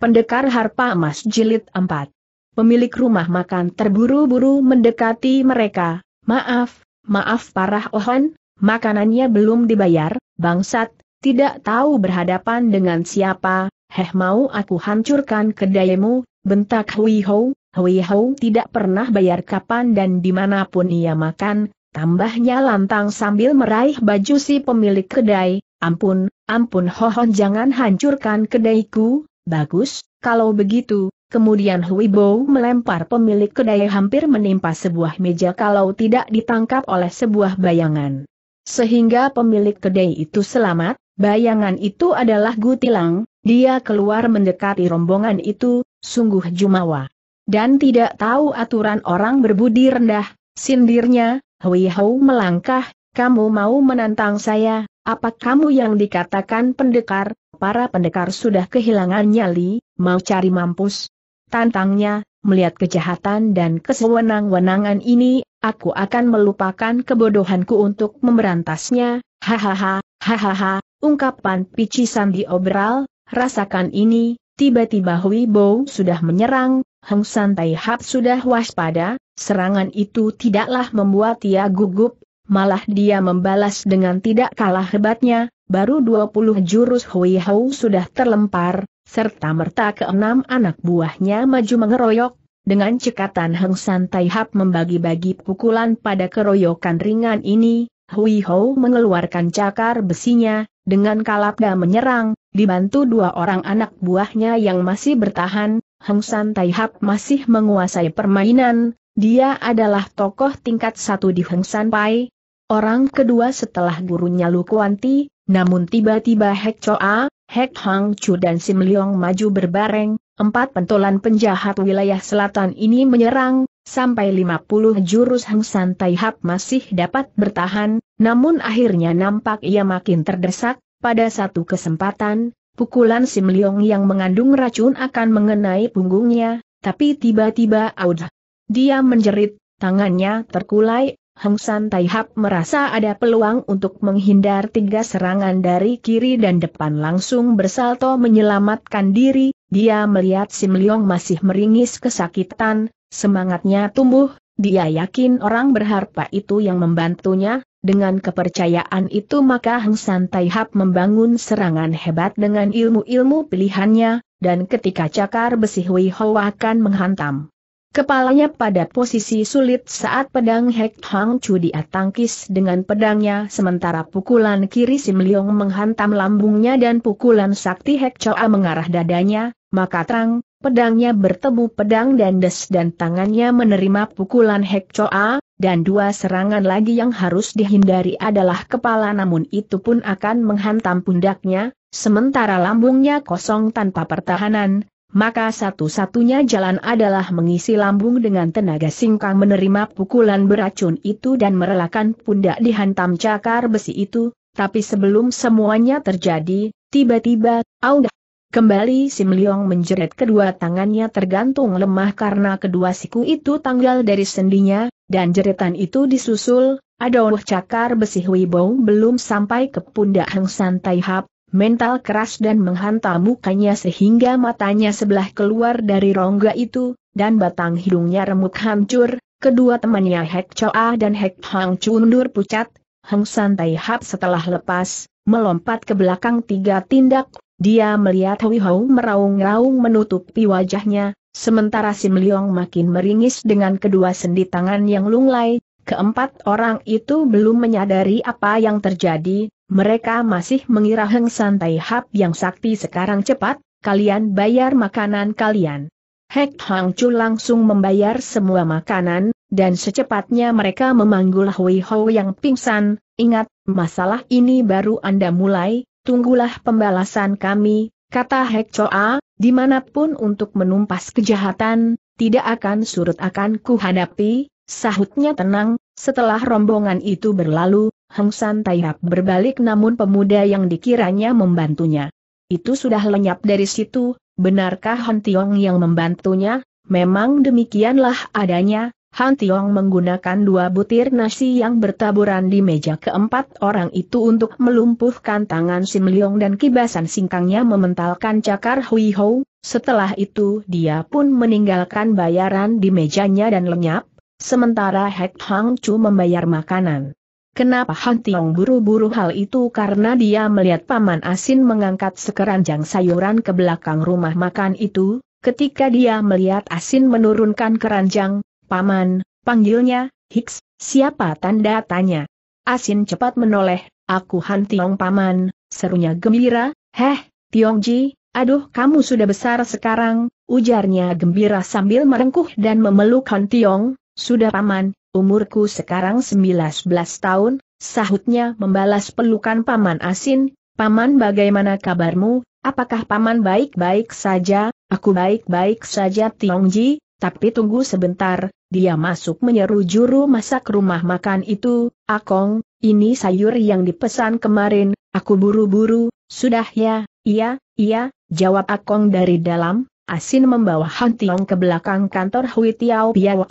Pendekar Harpa Emas Jilid 4 Pemilik rumah makan terburu-buru mendekati mereka, maaf, maaf parah Ohan, makanannya belum dibayar, bangsat, tidak tahu berhadapan dengan siapa, heh mau aku hancurkan kedaimu, bentak Hui Hou, Hui Hou tidak pernah bayar kapan dan di mana pun ia makan, tambahnya lantang sambil meraih baju si pemilik kedai, ampun, ampun Hohon jangan hancurkan kedaiku, Bagus, kalau begitu, kemudian Hui Bo melempar pemilik kedai hampir menimpa sebuah meja kalau tidak ditangkap oleh sebuah bayangan. Sehingga pemilik kedai itu selamat, bayangan itu adalah Gutilang, dia keluar mendekati rombongan itu, sungguh jumawa. Dan tidak tahu aturan orang berbudi rendah, sindirnya, Hui Hou melangkah, kamu mau menantang saya, apa kamu yang dikatakan pendekar, para pendekar sudah kehilangan nyali, mau cari mampus. Tantangnya, melihat kejahatan dan kesewenang-wenangan ini, aku akan melupakan kebodohanku untuk memberantasnya, hahaha, hahaha, ungkapan picisan diobral, rasakan ini, tiba-tiba Hui Bo sudah menyerang, Heng Santai Hap sudah waspada, serangan itu tidaklah membuat ia gugup, malah dia membalas dengan tidak kalah hebatnya, baru 20 jurus Hui Hou sudah terlempar, serta merta keenam anak buahnya maju mengeroyok, dengan cekatan Heng San Tai Hap membagi-bagi pukulan pada keroyokan ringan ini, Hui Hou mengeluarkan cakar besinya, dengan kalapda menyerang, dibantu dua orang anak buahnya yang masih bertahan, Heng San Tai Hap masih menguasai permainan, dia adalah tokoh tingkat satu di Heng San Pai. Orang kedua setelah gurunya Lu Kuanti, namun tiba-tiba Hek Choa, Hek Hang Chu dan Sim Leong maju berbareng, empat pentolan penjahat wilayah selatan ini menyerang, sampai 50 jurus Hang San Tai Hap masih dapat bertahan, namun akhirnya nampak ia makin terdesak, pada satu kesempatan, pukulan Sim Leong yang mengandung racun akan mengenai punggungnya, tapi tiba-tiba audah. Dia menjerit, tangannya terkulai, Heng San Taihap merasa ada peluang untuk menghindar tiga serangan dari kiri dan depan langsung bersalto menyelamatkan diri, dia melihat Sim Leong masih meringis kesakitan, semangatnya tumbuh, dia yakin orang berharpa itu yang membantunya, dengan kepercayaan itu maka Heng San Taihap membangun serangan hebat dengan ilmu-ilmu pilihannya, dan ketika cakar besi Hui Ho akan menghantam Kepalanya pada posisi sulit saat pedang Hek Hang Chu dia tangkis dengan pedangnya sementara pukulan kiri Sim Leong menghantam lambungnya dan pukulan sakti Hek Choa mengarah dadanya, maka terang, pedangnya bertemu pedang dan des dan tangannya menerima pukulan Hek Choa, dan dua serangan lagi yang harus dihindari adalah kepala namun itu pun akan menghantam pundaknya, sementara lambungnya kosong tanpa pertahanan, maka satu-satunya jalan adalah mengisi lambung dengan tenaga singkang menerima pukulan beracun itu dan merelakan pundak dihantam cakar besi itu, tapi sebelum semuanya terjadi, tiba-tiba, audah. Kembali Sim Leong menjerit kedua tangannya tergantung lemah karena kedua siku itu tanggal dari sendinya, dan jeritan itu disusul, aduh cakar besi Wibow belum sampai ke pundak Hang Santai Hap, mental keras dan menghantam mukanya sehingga matanya sebelah keluar dari rongga itu, dan batang hidungnya remuk hancur, kedua temannya Hek Choa dan Hek Hang cundur pucat, Heng Santai Hap setelah lepas, melompat ke belakang tiga tindak, dia melihat Hui Hou meraung-raung menutupi wajahnya, sementara Sim Leong makin meringis dengan kedua sendi tangan yang lunglai, keempat orang itu belum menyadari apa yang terjadi, mereka masih mengira Heng Santai Hap yang sakti sekarang cepat, kalian bayar makanan kalian. Hek Hang Chu langsung membayar semua makanan, dan secepatnya mereka memanggul Hui Hou yang pingsan, ingat, masalah ini baru Anda mulai, tunggulah pembalasan kami, kata Hek Choa, di mana pun untuk menumpas kejahatan, tidak akan surut akan ku hadapi, sahutnya tenang, setelah rombongan itu berlalu, Heng San Taihap berbalik namun pemuda yang dikiranya membantunya. Itu sudah lenyap dari situ, benarkah Han Tiong yang membantunya? Memang demikianlah adanya, Han Tiong menggunakan dua butir nasi yang bertaburan di meja keempat orang itu untuk melumpuhkan tangan Sim Leong dan kibasan singkangnya mementalkan cakar Hui Hou, setelah itu dia pun meninggalkan bayaran di mejanya dan lenyap, sementara Hek Hang Chu membayar makanan. Kenapa Han Tiong buru-buru hal itu karena dia melihat Paman Asin mengangkat sekeranjang sayuran ke belakang rumah makan itu, ketika dia melihat Asin menurunkan keranjang, Paman, panggilnya, Hiks, siapa? tanda tanya. Asin cepat menoleh, aku Han Tiong Paman, serunya gembira, heh, Tiongji, aduh kamu sudah besar sekarang, ujarnya gembira sambil merengkuh dan memeluk Han Tiong, sudah Paman, umurku sekarang 19 tahun, sahutnya membalas pelukan Paman Asin, Paman bagaimana kabarmu, apakah Paman baik-baik saja, aku baik-baik saja Tiongji, tapi tunggu sebentar, dia masuk menyeru juru masak rumah makan itu, Akong, ini sayur yang dipesan kemarin, aku buru-buru, sudah ya, iya, iya, jawab Akong dari dalam, Asin membawa Han Tiong ke belakang kantor Hui Tiao Piao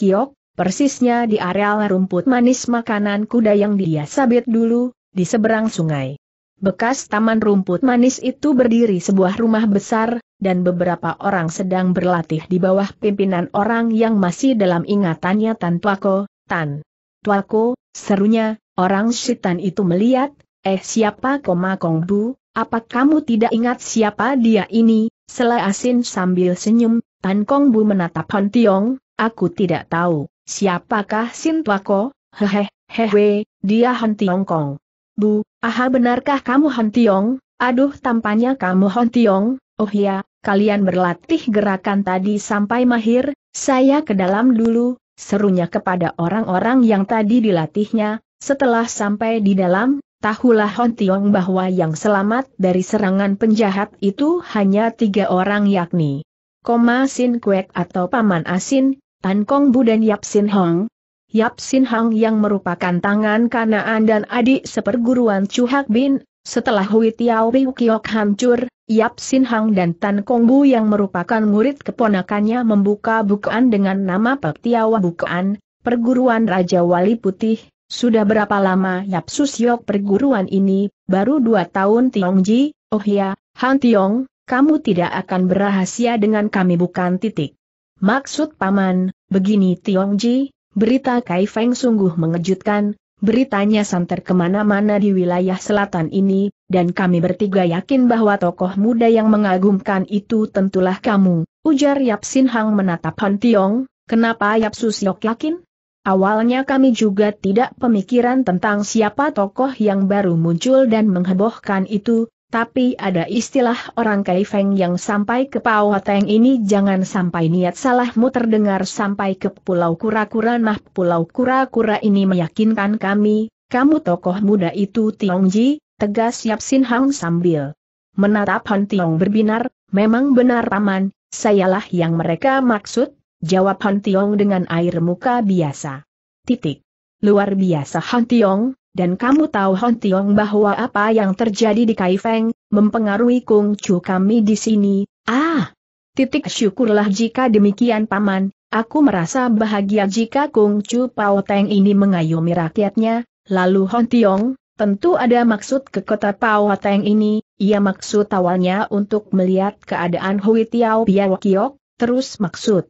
persisnya di areal rumput manis makanan kuda yang dia sabit dulu, di seberang sungai. Bekas taman rumput manis itu berdiri sebuah rumah besar, dan beberapa orang sedang berlatih di bawah pimpinan orang yang masih dalam ingatannya Tan Tuako, Tan. Tuako, serunya, orang sitan itu melihat, eh siapa koma Kong Bu, apa kamu tidak ingat siapa dia ini, Sela asin sambil senyum, Tan Kong Bu menatap Han Tiong, aku tidak tahu, siapakah Sin Tuako, hehe, hehe, dia Han Tiong Kong. Bu, aha benarkah kamu Han Tiong? Aduh tampaknya kamu Han Tiong, oh ya, kalian berlatih gerakan tadi sampai mahir, saya ke dalam dulu, serunya kepada orang-orang yang tadi dilatihnya, setelah sampai di dalam, tahulah Han Tiong bahwa yang selamat dari serangan penjahat itu hanya tiga orang yakni Koma Sin Kuek atau Paman Asin, Tan Kong Bu dan Yap Sin Hong, Yap Sin Hang yang merupakan tangan kanaan dan adik seperguruan Chu Hak Bin, setelah Hui Tiao Biu Kiok hancur, Yap Sin Hang dan Tan Kong Bu yang merupakan murid keponakannya membuka bukaan dengan nama Pek Tiao Bukaan, perguruan Raja Wali Putih, sudah berapa lama Yap Susyok perguruan ini, baru dua tahun Tiongji, oh ya, Han Tiong, kamu tidak akan berahasia dengan kami bukan titik. Maksud Paman, begini Tiongji, Berita Kai Feng sungguh mengejutkan, beritanya santer ke mana-mana di wilayah selatan ini, dan kami bertiga yakin bahwa tokoh muda yang mengagumkan itu tentulah kamu, ujar Yap Sin Hang menatap Han Tiong, kenapa Yap Susyok yakin? Awalnya kami juga tidak pemikiran tentang siapa tokoh yang baru muncul dan menghebohkan itu, tapi ada istilah orang kaifeng yang sampai ke Pawateng ini jangan sampai niat salahmu terdengar sampai ke Pulau Kura-Kura nah Pulau Kura-Kura ini meyakinkan kami, kamu tokoh muda itu Tiongji, tegas Yap Sin Hang sambil menatap Han Tiong berbinar, memang benar paman, sayalah yang mereka maksud, jawab Han Tiong dengan air muka biasa. Titik. Luar biasa Han Tiong, dan kamu tahu Hon Tiong bahwa apa yang terjadi di Kaifeng, mempengaruhi Kung Chu kami di sini, ah! Titik syukurlah jika demikian paman, aku merasa bahagia jika Kung Chu Pao Teng ini mengayomi rakyatnya, lalu Hon Tiong, tentu ada maksud ke kota Pao Teng ini, ia maksud awalnya untuk melihat keadaan Hui Tiao Piao Kiok, terus maksud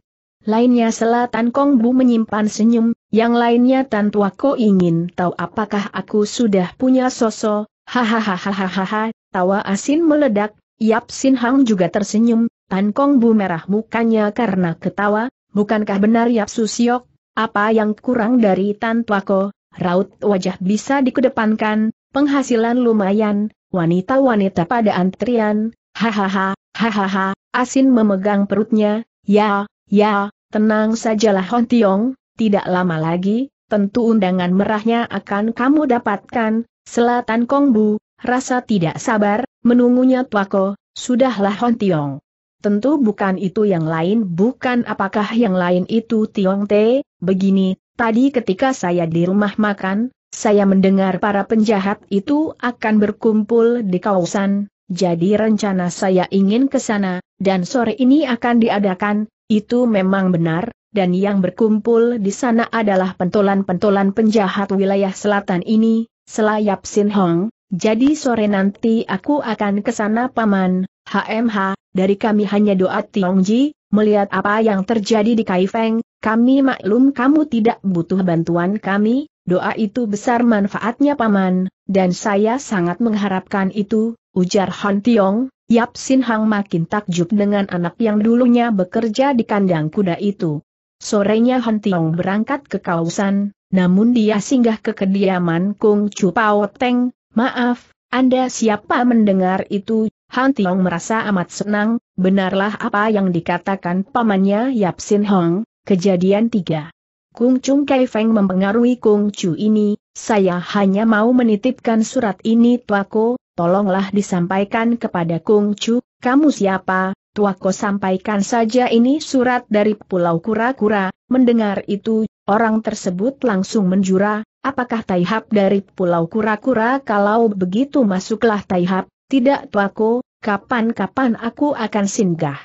Lainnya selatan Kong Bu menyimpan senyum, yang lainnya Tan Tuako ingin tahu apakah aku sudah punya sosok, hahaha tawa asin meledak, Yap Sin Hang juga tersenyum, Tan Kong Bu merah mukanya karena ketawa, bukankah benar Yap Susiok, apa yang kurang dari Tan Tuako, raut wajah bisa dikedepankan, penghasilan lumayan, wanita-wanita pada antrian, hahaha, hahaha, asin memegang perutnya, ya, Ya, tenang sajalah Hon Tiong, tidak lama lagi, tentu undangan merahnya akan kamu dapatkan, selatan Kong Bu, rasa tidak sabar, menunggunya Tuako, sudahlah Hon Tiong. Tentu bukan itu yang lain bukan apakah yang lain itu Tiong Te, begini, tadi ketika saya di rumah makan, saya mendengar para penjahat itu akan berkumpul di kawasan, jadi rencana saya ingin ke sana, dan sore ini akan diadakan, itu memang benar, dan yang berkumpul di sana adalah pentolan-pentolan penjahat wilayah selatan ini, selayap Sin Hong, jadi sore nanti aku akan ke sana paman, HMH, dari kami hanya doa Tiongji, melihat apa yang terjadi di Kaifeng, kami maklum kamu tidak butuh bantuan kami, doa itu besar manfaatnya paman, dan saya sangat mengharapkan itu, ujar Han Tiong, Yap Sin Hang makin takjub dengan anak yang dulunya bekerja di kandang kuda itu. Sorenya Han Tiong berangkat ke Kausan, namun dia singgah ke kediaman Kung Chu Pao Teng, maaf, Anda siapa mendengar itu, Han Tiong merasa amat senang, benarlah apa yang dikatakan pamannya Yap Sin Hong, kejadian tiga. Kung Chung Kai Feng mempengaruhi Kung Chu ini, saya hanya mau menitipkan surat ini tuaku, tolonglah disampaikan kepada Kung Chu, kamu siapa, Tuako sampaikan saja ini surat dari Pulau Kura-Kura, mendengar itu, orang tersebut langsung menjura, apakah Taihap dari Pulau Kura-Kura? Kalau begitu masuklah Taihap, tidak Tuako, kapan-kapan aku akan singgah.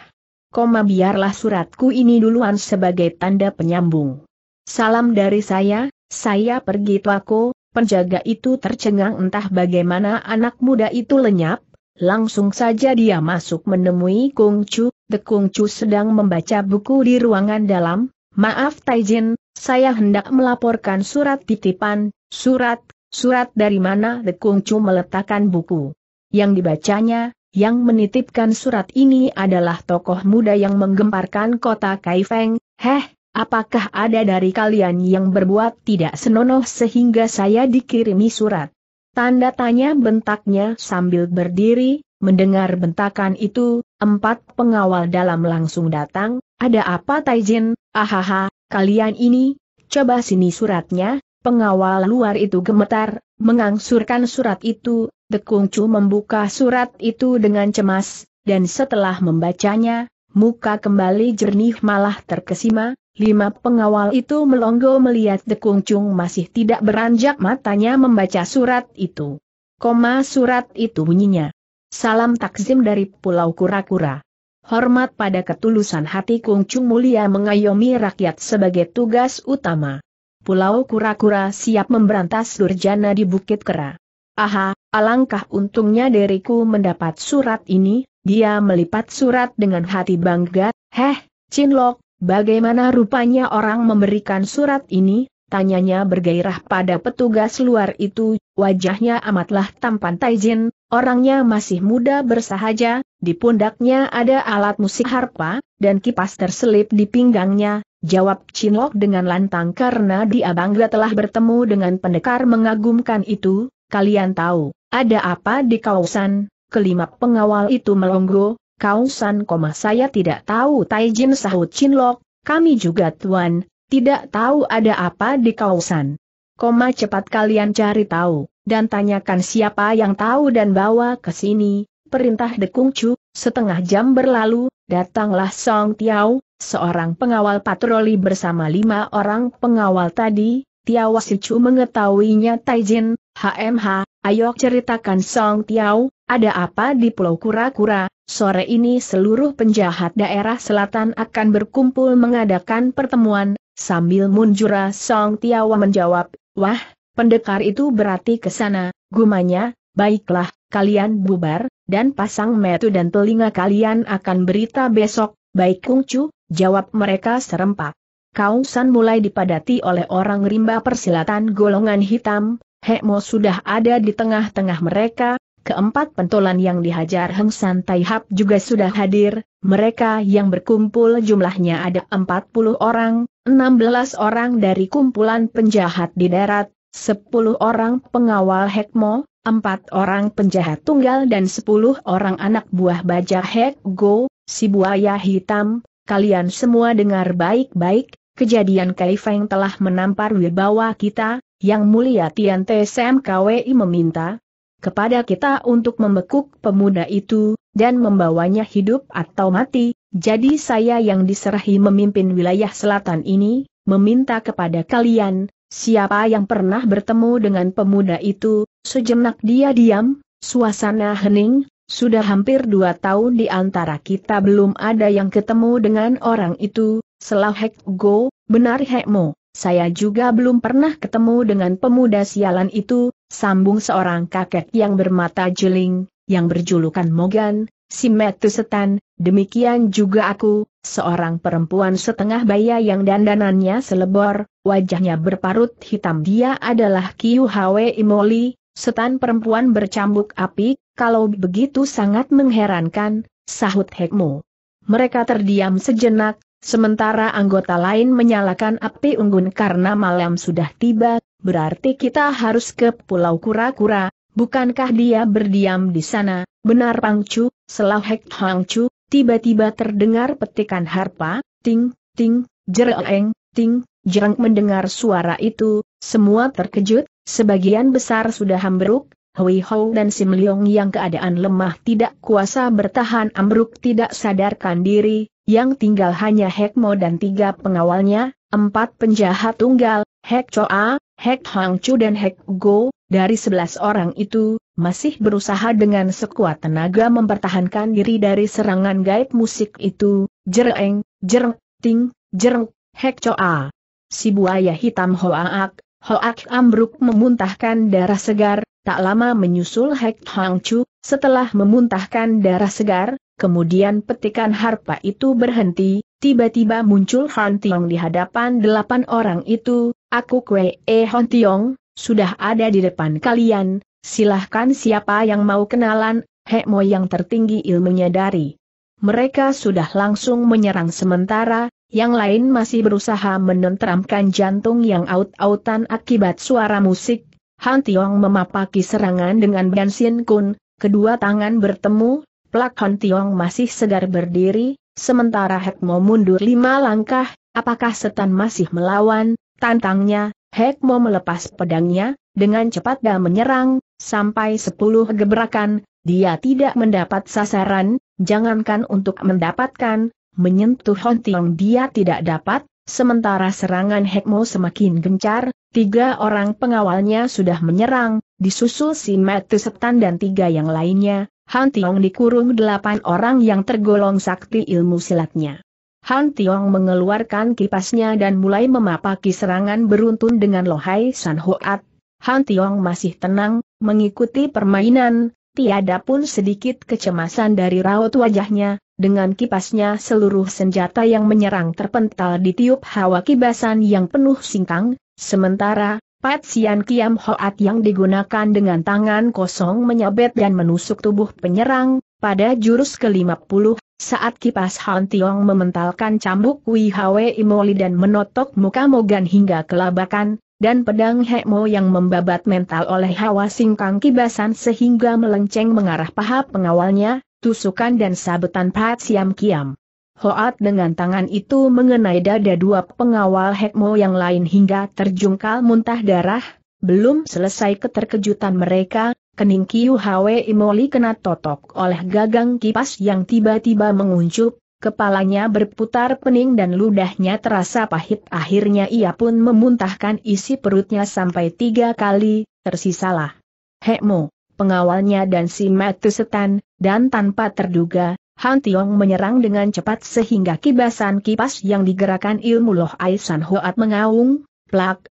Koma biarlah suratku ini duluan sebagai tanda penyambung. Salam dari saya, saya pergi Tuako, penjaga itu tercengang entah bagaimana anak muda itu lenyap, Langsung saja dia masuk menemui Kung Chu, The Kung Chu sedang membaca buku di ruangan dalam, maaf Taijin, saya hendak melaporkan surat titipan, surat, surat dari mana? The Kung Chu meletakkan buku. Yang dibacanya, yang menitipkan surat ini adalah tokoh muda yang menggemparkan kota Kaifeng, heh, apakah ada dari kalian yang berbuat tidak senonoh sehingga saya dikirimi surat? Tanda tanya bentaknya sambil berdiri, mendengar bentakan itu, empat pengawal dalam langsung datang, ada apa Taijin, ahaha, kalian ini, coba sini suratnya, pengawal luar itu gemetar, mengangsurkan surat itu, Dekung Chu membuka surat itu dengan cemas, dan setelah membacanya, muka kembali jernih malah terkesima, Lima pengawal itu melonggo melihat Dekung Chung masih tidak beranjak matanya membaca surat itu. Koma surat itu bunyinya. Salam takzim dari Pulau Kura-Kura. Hormat pada ketulusan hati Kung Chung mulia mengayomi rakyat sebagai tugas utama. Pulau Kura-Kura siap memberantas durjana di Bukit Kera. Aha, alangkah untungnya diriku mendapat surat ini, dia melipat surat dengan hati bangga, heh, Cinlok, Bagaimana rupanya orang memberikan surat ini? Tanyanya bergairah pada petugas luar itu, wajahnya amatlah tampan Taijin, orangnya masih muda bersahaja, di pundaknya ada alat musik harpa, dan kipas terselip di pinggangnya, jawab Chinlok dengan lantang karena dia bangga telah bertemu dengan pendekar mengagumkan itu, kalian tahu, ada apa di kawasan, kelima pengawal itu melonggo, Kausan saya tidak tahu Taijin sahut Chinlok, kami juga tuan, tidak tahu ada apa di Kausan. Koma cepat kalian cari tahu, dan tanyakan siapa yang tahu dan bawa ke sini, perintah Dekung Chu, setengah jam berlalu, datanglah Song Tiao, seorang pengawal patroli bersama lima orang pengawal tadi, Tiao Sichu mengetahuinya Taijin, HMH, ayo ceritakan Song Tiao, ada apa di Pulau Kura-Kura, Sore ini seluruh penjahat daerah selatan akan berkumpul mengadakan pertemuan, sambil Munjura Song Tiawa menjawab, wah, pendekar itu berarti ke sana, gumanya, baiklah, kalian bubar, dan pasang metu dan telinga kalian akan berita besok, baik Kungcu, jawab mereka serempak. Kausan mulai dipadati oleh orang rimba persilatan golongan hitam, Hekmo sudah ada di tengah-tengah mereka, Keempat pentolan yang dihajar Heng San Taihap juga sudah hadir, mereka yang berkumpul jumlahnya ada 40 orang, 16 orang dari kumpulan penjahat di darat, 10 orang pengawal Hekmo, 4 orang penjahat tunggal dan 10 orang anak buah baja Hek Go, si buaya hitam, kalian semua dengar baik-baik, kejadian Kaifeng telah menampar wibawa kita, yang mulia Tian TSMKWI meminta, kepada kita untuk membekuk pemuda itu, dan membawanya hidup atau mati, jadi saya yang diserahi memimpin wilayah selatan ini, meminta kepada kalian, siapa yang pernah bertemu dengan pemuda itu, sejenak dia diam, suasana hening, sudah hampir dua tahun di antara kita belum ada yang ketemu dengan orang itu, selah Hek Go, benar Hekmo, saya juga belum pernah ketemu dengan pemuda sialan itu, sambung seorang kakek yang bermata jeling, yang berjulukan Mogan, si Metu Setan, demikian juga aku, seorang perempuan setengah baya yang dandanannya selebor, wajahnya berparut hitam dia adalah Kiu Hwe Imoli, setan perempuan bercambuk api, kalau begitu sangat mengherankan, sahut Hekmo. Mereka terdiam sejenak, sementara anggota lain menyalakan api unggun karena malam sudah tiba, berarti kita harus ke Pulau Kura-Kura, bukankah dia berdiam di sana, benar Pangcu, selau Hek Hangcu, tiba-tiba terdengar petikan harpa, ting, ting, jereng, ting, jereng. Mendengar suara itu, semua terkejut, sebagian besar sudah hambruk, Hui Hou dan Sim Leong yang keadaan lemah tidak kuasa bertahan. Ambruk tidak sadarkan diri, yang tinggal hanya Hek Mo dan tiga pengawalnya, empat penjahat tunggal, Hek Choa, Hek Hang Chu dan Hek Go, dari sebelas orang itu, masih berusaha dengan sekuat tenaga mempertahankan diri dari serangan gaib musik itu, jereng, jereng, ting, jereng, Hek Choa. Si buaya hitam Hoaak, Hoak ambruk memuntahkan darah segar, tak lama menyusul Hek Hang Chu, setelah memuntahkan darah segar, kemudian petikan harpa itu berhenti, tiba-tiba muncul Han Tiong di hadapan delapan orang itu, aku Kwe E Han Tiong, sudah ada di depan kalian, silahkan siapa yang mau kenalan, Hek Mo yang tertinggi ilmunya dari. Mereka sudah langsung menyerang sementara, yang lain masih berusaha menenteramkan jantung yang aut-autan akibat suara musik. Han Tiong memapaki serangan dengan Bian Sin Kun, kedua tangan bertemu, plak Han Tiong masih segar berdiri, sementara Hekmo mundur lima langkah, apakah setan masih melawan, tantangnya, Hekmo melepas pedangnya, dengan cepat dan menyerang, sampai sepuluh gebrakan, dia tidak mendapat sasaran, jangankan untuk mendapatkan, menyentuh Hontiong dia tidak dapat, sementara serangan Hekmo semakin gencar, tiga orang pengawalnya sudah menyerang, disusul si Metu Setan dan tiga yang lainnya, Han Tiong dikurung delapan orang yang tergolong sakti ilmu silatnya. Han Tiong mengeluarkan kipasnya dan mulai memapaki serangan beruntun dengan lohai San Hoat. Han Tiong masih tenang, mengikuti permainan, tiada pun sedikit kecemasan dari raut wajahnya, dengan kipasnya seluruh senjata yang menyerang terpental ditiup hawa kibasan yang penuh singkang, sementara, Pat Sian Kiam Hoat yang digunakan dengan tangan kosong menyabet dan menusuk tubuh penyerang, pada jurus ke-50, saat kipas Han Tiong mementalkan cambuk Wi Hwe Imoli dan menotok muka Mogan hingga kelabakan, dan pedang Hekmo yang membabat mental oleh hawa singkang kibasan sehingga melenceng mengarah paha pengawalnya, tusukan dan sabetan Pat Siam Kiam. Hoat dengan tangan itu mengenai dada dua pengawal Hekmo yang lain hingga terjungkal muntah darah, belum selesai keterkejutan mereka, kening Kiu Hwe Imoli kena totok oleh gagang kipas yang tiba-tiba menguncup, kepalanya berputar pening dan ludahnya terasa pahit akhirnya ia pun memuntahkan isi perutnya sampai tiga kali, tersisalah. Hekmo, pengawalnya dan si Matu Setan, dan tanpa terduga, Han Tiong menyerang dengan cepat sehingga kibasan kipas yang digerakkan ilmu Loh Aisan Hoat mengaung, plak.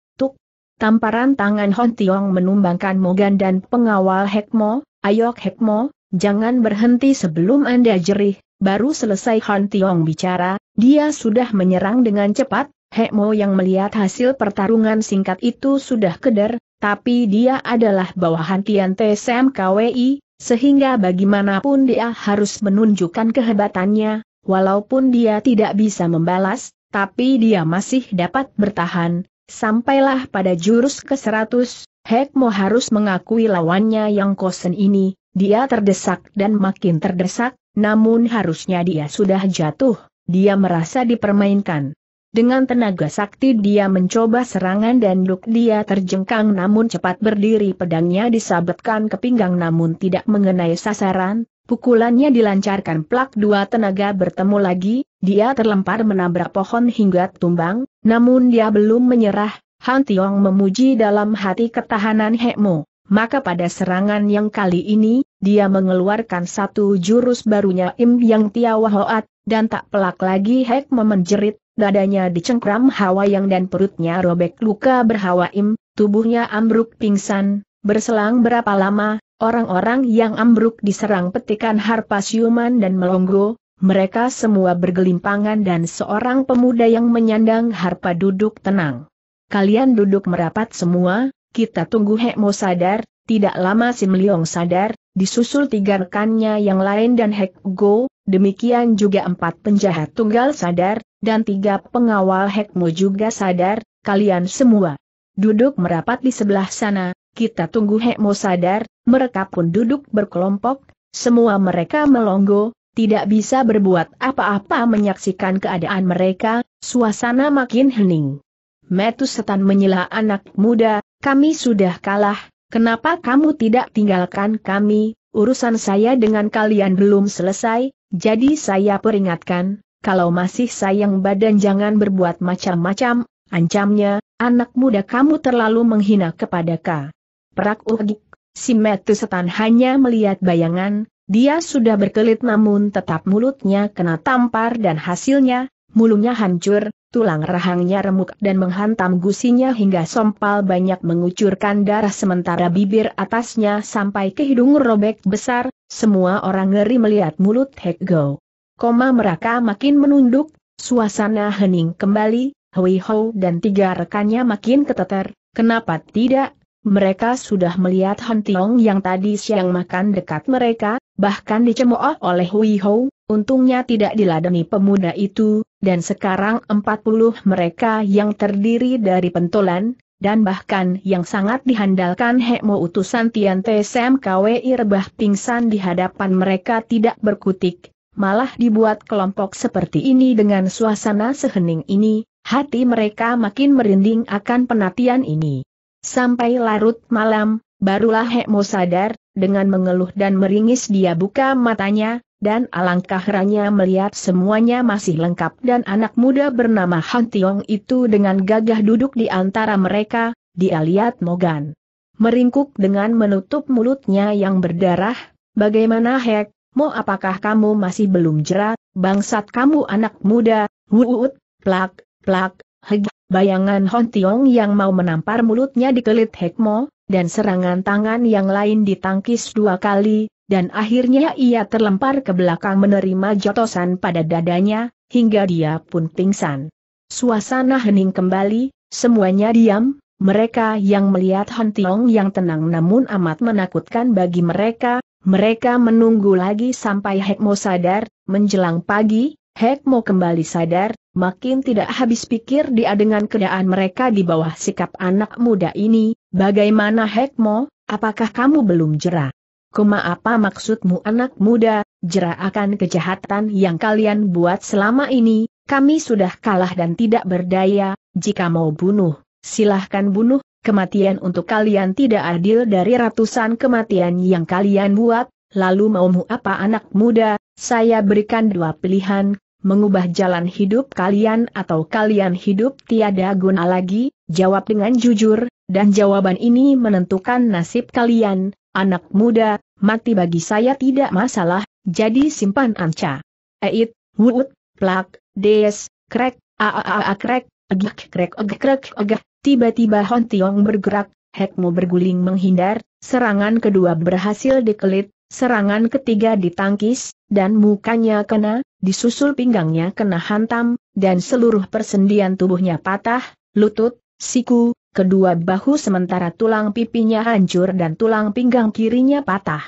Tamparan tangan Han Tiong menumbangkan Mogan dan pengawal Hekmo, ayok Hekmo, jangan berhenti sebelum Anda jerih, baru selesai Han Tiong bicara, dia sudah menyerang dengan cepat, Hekmo yang melihat hasil pertarungan singkat itu sudah keder, tapi dia adalah bawahan Tian Tsm KWI, sehingga bagaimanapun dia harus menunjukkan kehebatannya, walaupun dia tidak bisa membalas, tapi dia masih dapat bertahan, sampailah pada jurus ke-100, Hekmo harus mengakui lawannya yang kosen ini, dia terdesak dan makin terdesak, namun harusnya dia sudah jatuh, dia merasa dipermainkan. Dengan tenaga sakti dia mencoba serangan dan luk dia terjengkang namun cepat berdiri pedangnya disabetkan ke pinggang namun tidak mengenai sasaran, pukulannya dilancarkan plak dua tenaga bertemu lagi, dia terlempar menabrak pohon hingga tumbang, namun dia belum menyerah, Han Tiong memuji dalam hati ketahanan Hekmo. Maka pada serangan yang kali ini, dia mengeluarkan satu jurus barunya Im Yang Tiawahoat, dan tak pelak lagi Hek menjerit, dadanya dicengkram hawa yang dan perutnya robek luka berhawaim, tubuhnya ambruk pingsan, berselang berapa lama, orang-orang yang ambruk diserang petikan harpa siuman dan melonggo, mereka semua bergelimpangan dan seorang pemuda yang menyandang harpa duduk tenang. Kalian duduk merapat semua, kita tunggu Hekmo sadar, tidak lama Sim Leong sadar, disusul tiga rekannya yang lain dan Hek Go, demikian juga empat penjahat tunggal sadar, dan tiga pengawal Hekmo juga sadar, kalian semua duduk merapat di sebelah sana, kita tunggu Hekmo sadar, mereka pun duduk berkelompok, semua mereka melonggo, tidak bisa berbuat apa-apa menyaksikan keadaan mereka, suasana makin hening. Metus setan menyela anak muda, kami sudah kalah, kenapa kamu tidak tinggalkan kami, urusan saya dengan kalian belum selesai, jadi saya peringatkan, kalau masih sayang badan jangan berbuat macam-macam, ancamnya, anak muda kamu terlalu menghina kepada Ka. Perak Ugik, si Metu Setan hanya melihat bayangan, dia sudah berkelit namun tetap mulutnya kena tampar dan hasilnya, mulutnya hancur, tulang rahangnya remuk dan menghantam gusinya hingga sompal banyak mengucurkan darah sementara bibir atasnya sampai ke hidung robek besar, semua orang ngeri melihat mulut Hekgo. Koma mereka makin menunduk, suasana hening kembali, Hui Hou dan tiga rekannya makin keteter, kenapa tidak? Mereka sudah melihat Han Tiong yang tadi siang makan dekat mereka, bahkan dicemooh oleh Hui Hou, untungnya tidak diladeni pemuda itu, dan sekarang 40 mereka yang terdiri dari pentolan, dan bahkan yang sangat dihandalkan Hekmo utusan Tian Tsem KWI rebah pingsan di hadapan mereka tidak berkutik, malah dibuat kelompok seperti ini dengan suasana sehening ini, hati mereka makin merinding akan penatian ini. Sampai larut malam, barulah Hekmo sadar, dengan mengeluh dan meringis dia buka matanya, dan alangkah heranya melihat semuanya masih lengkap dan anak muda bernama Han Tiong itu dengan gagah duduk di antara mereka, dia lihat Mogan. Meringkuk dengan menutup mulutnya yang berdarah, bagaimana Hek, Mo apakah kamu masih belum jerat, bangsat kamu anak muda, wuut, plak, plak, heg, bayangan Hon Tiong yang mau menampar mulutnya dikelit Hekmo, dan serangan tangan yang lain ditangkis dua kali, dan akhirnya ia terlempar ke belakang menerima jotosan pada dadanya, hingga dia pun pingsan. Suasana hening kembali, semuanya diam, mereka yang melihat Han Tiong yang tenang namun amat menakutkan bagi mereka, mereka menunggu lagi sampai Hekmo sadar, menjelang pagi, Hekmo kembali sadar, makin tidak habis pikir dia dengan keadaan mereka di bawah sikap anak muda ini, bagaimana Hekmo, apakah kamu belum jerah? Koma apa maksudmu anak muda, jerah akan kejahatan yang kalian buat selama ini, kami sudah kalah dan tidak berdaya, jika mau bunuh, silahkan bunuh, kematian untuk kalian tidak adil dari ratusan kematian yang kalian buat, lalu maumu apa anak muda, saya berikan dua pilihan, mengubah jalan hidup kalian atau kalian hidup tiada guna lagi, jawab dengan jujur, dan jawaban ini menentukan nasib kalian, anak muda, mati bagi saya tidak masalah, jadi simpan anca. Eit, wut, plak, des, krek, a a a a krek, agak krek agak krek agak, tiba-tiba Hon Tiong bergerak, Hekmo berguling menghindar, serangan kedua berhasil dikelit, serangan ketiga ditangkis, dan mukanya kena, disusul pinggangnya kena hantam, dan seluruh persendian tubuhnya patah, lutut, siku, kedua bahu sementara tulang pipinya hancur dan tulang pinggang kirinya patah.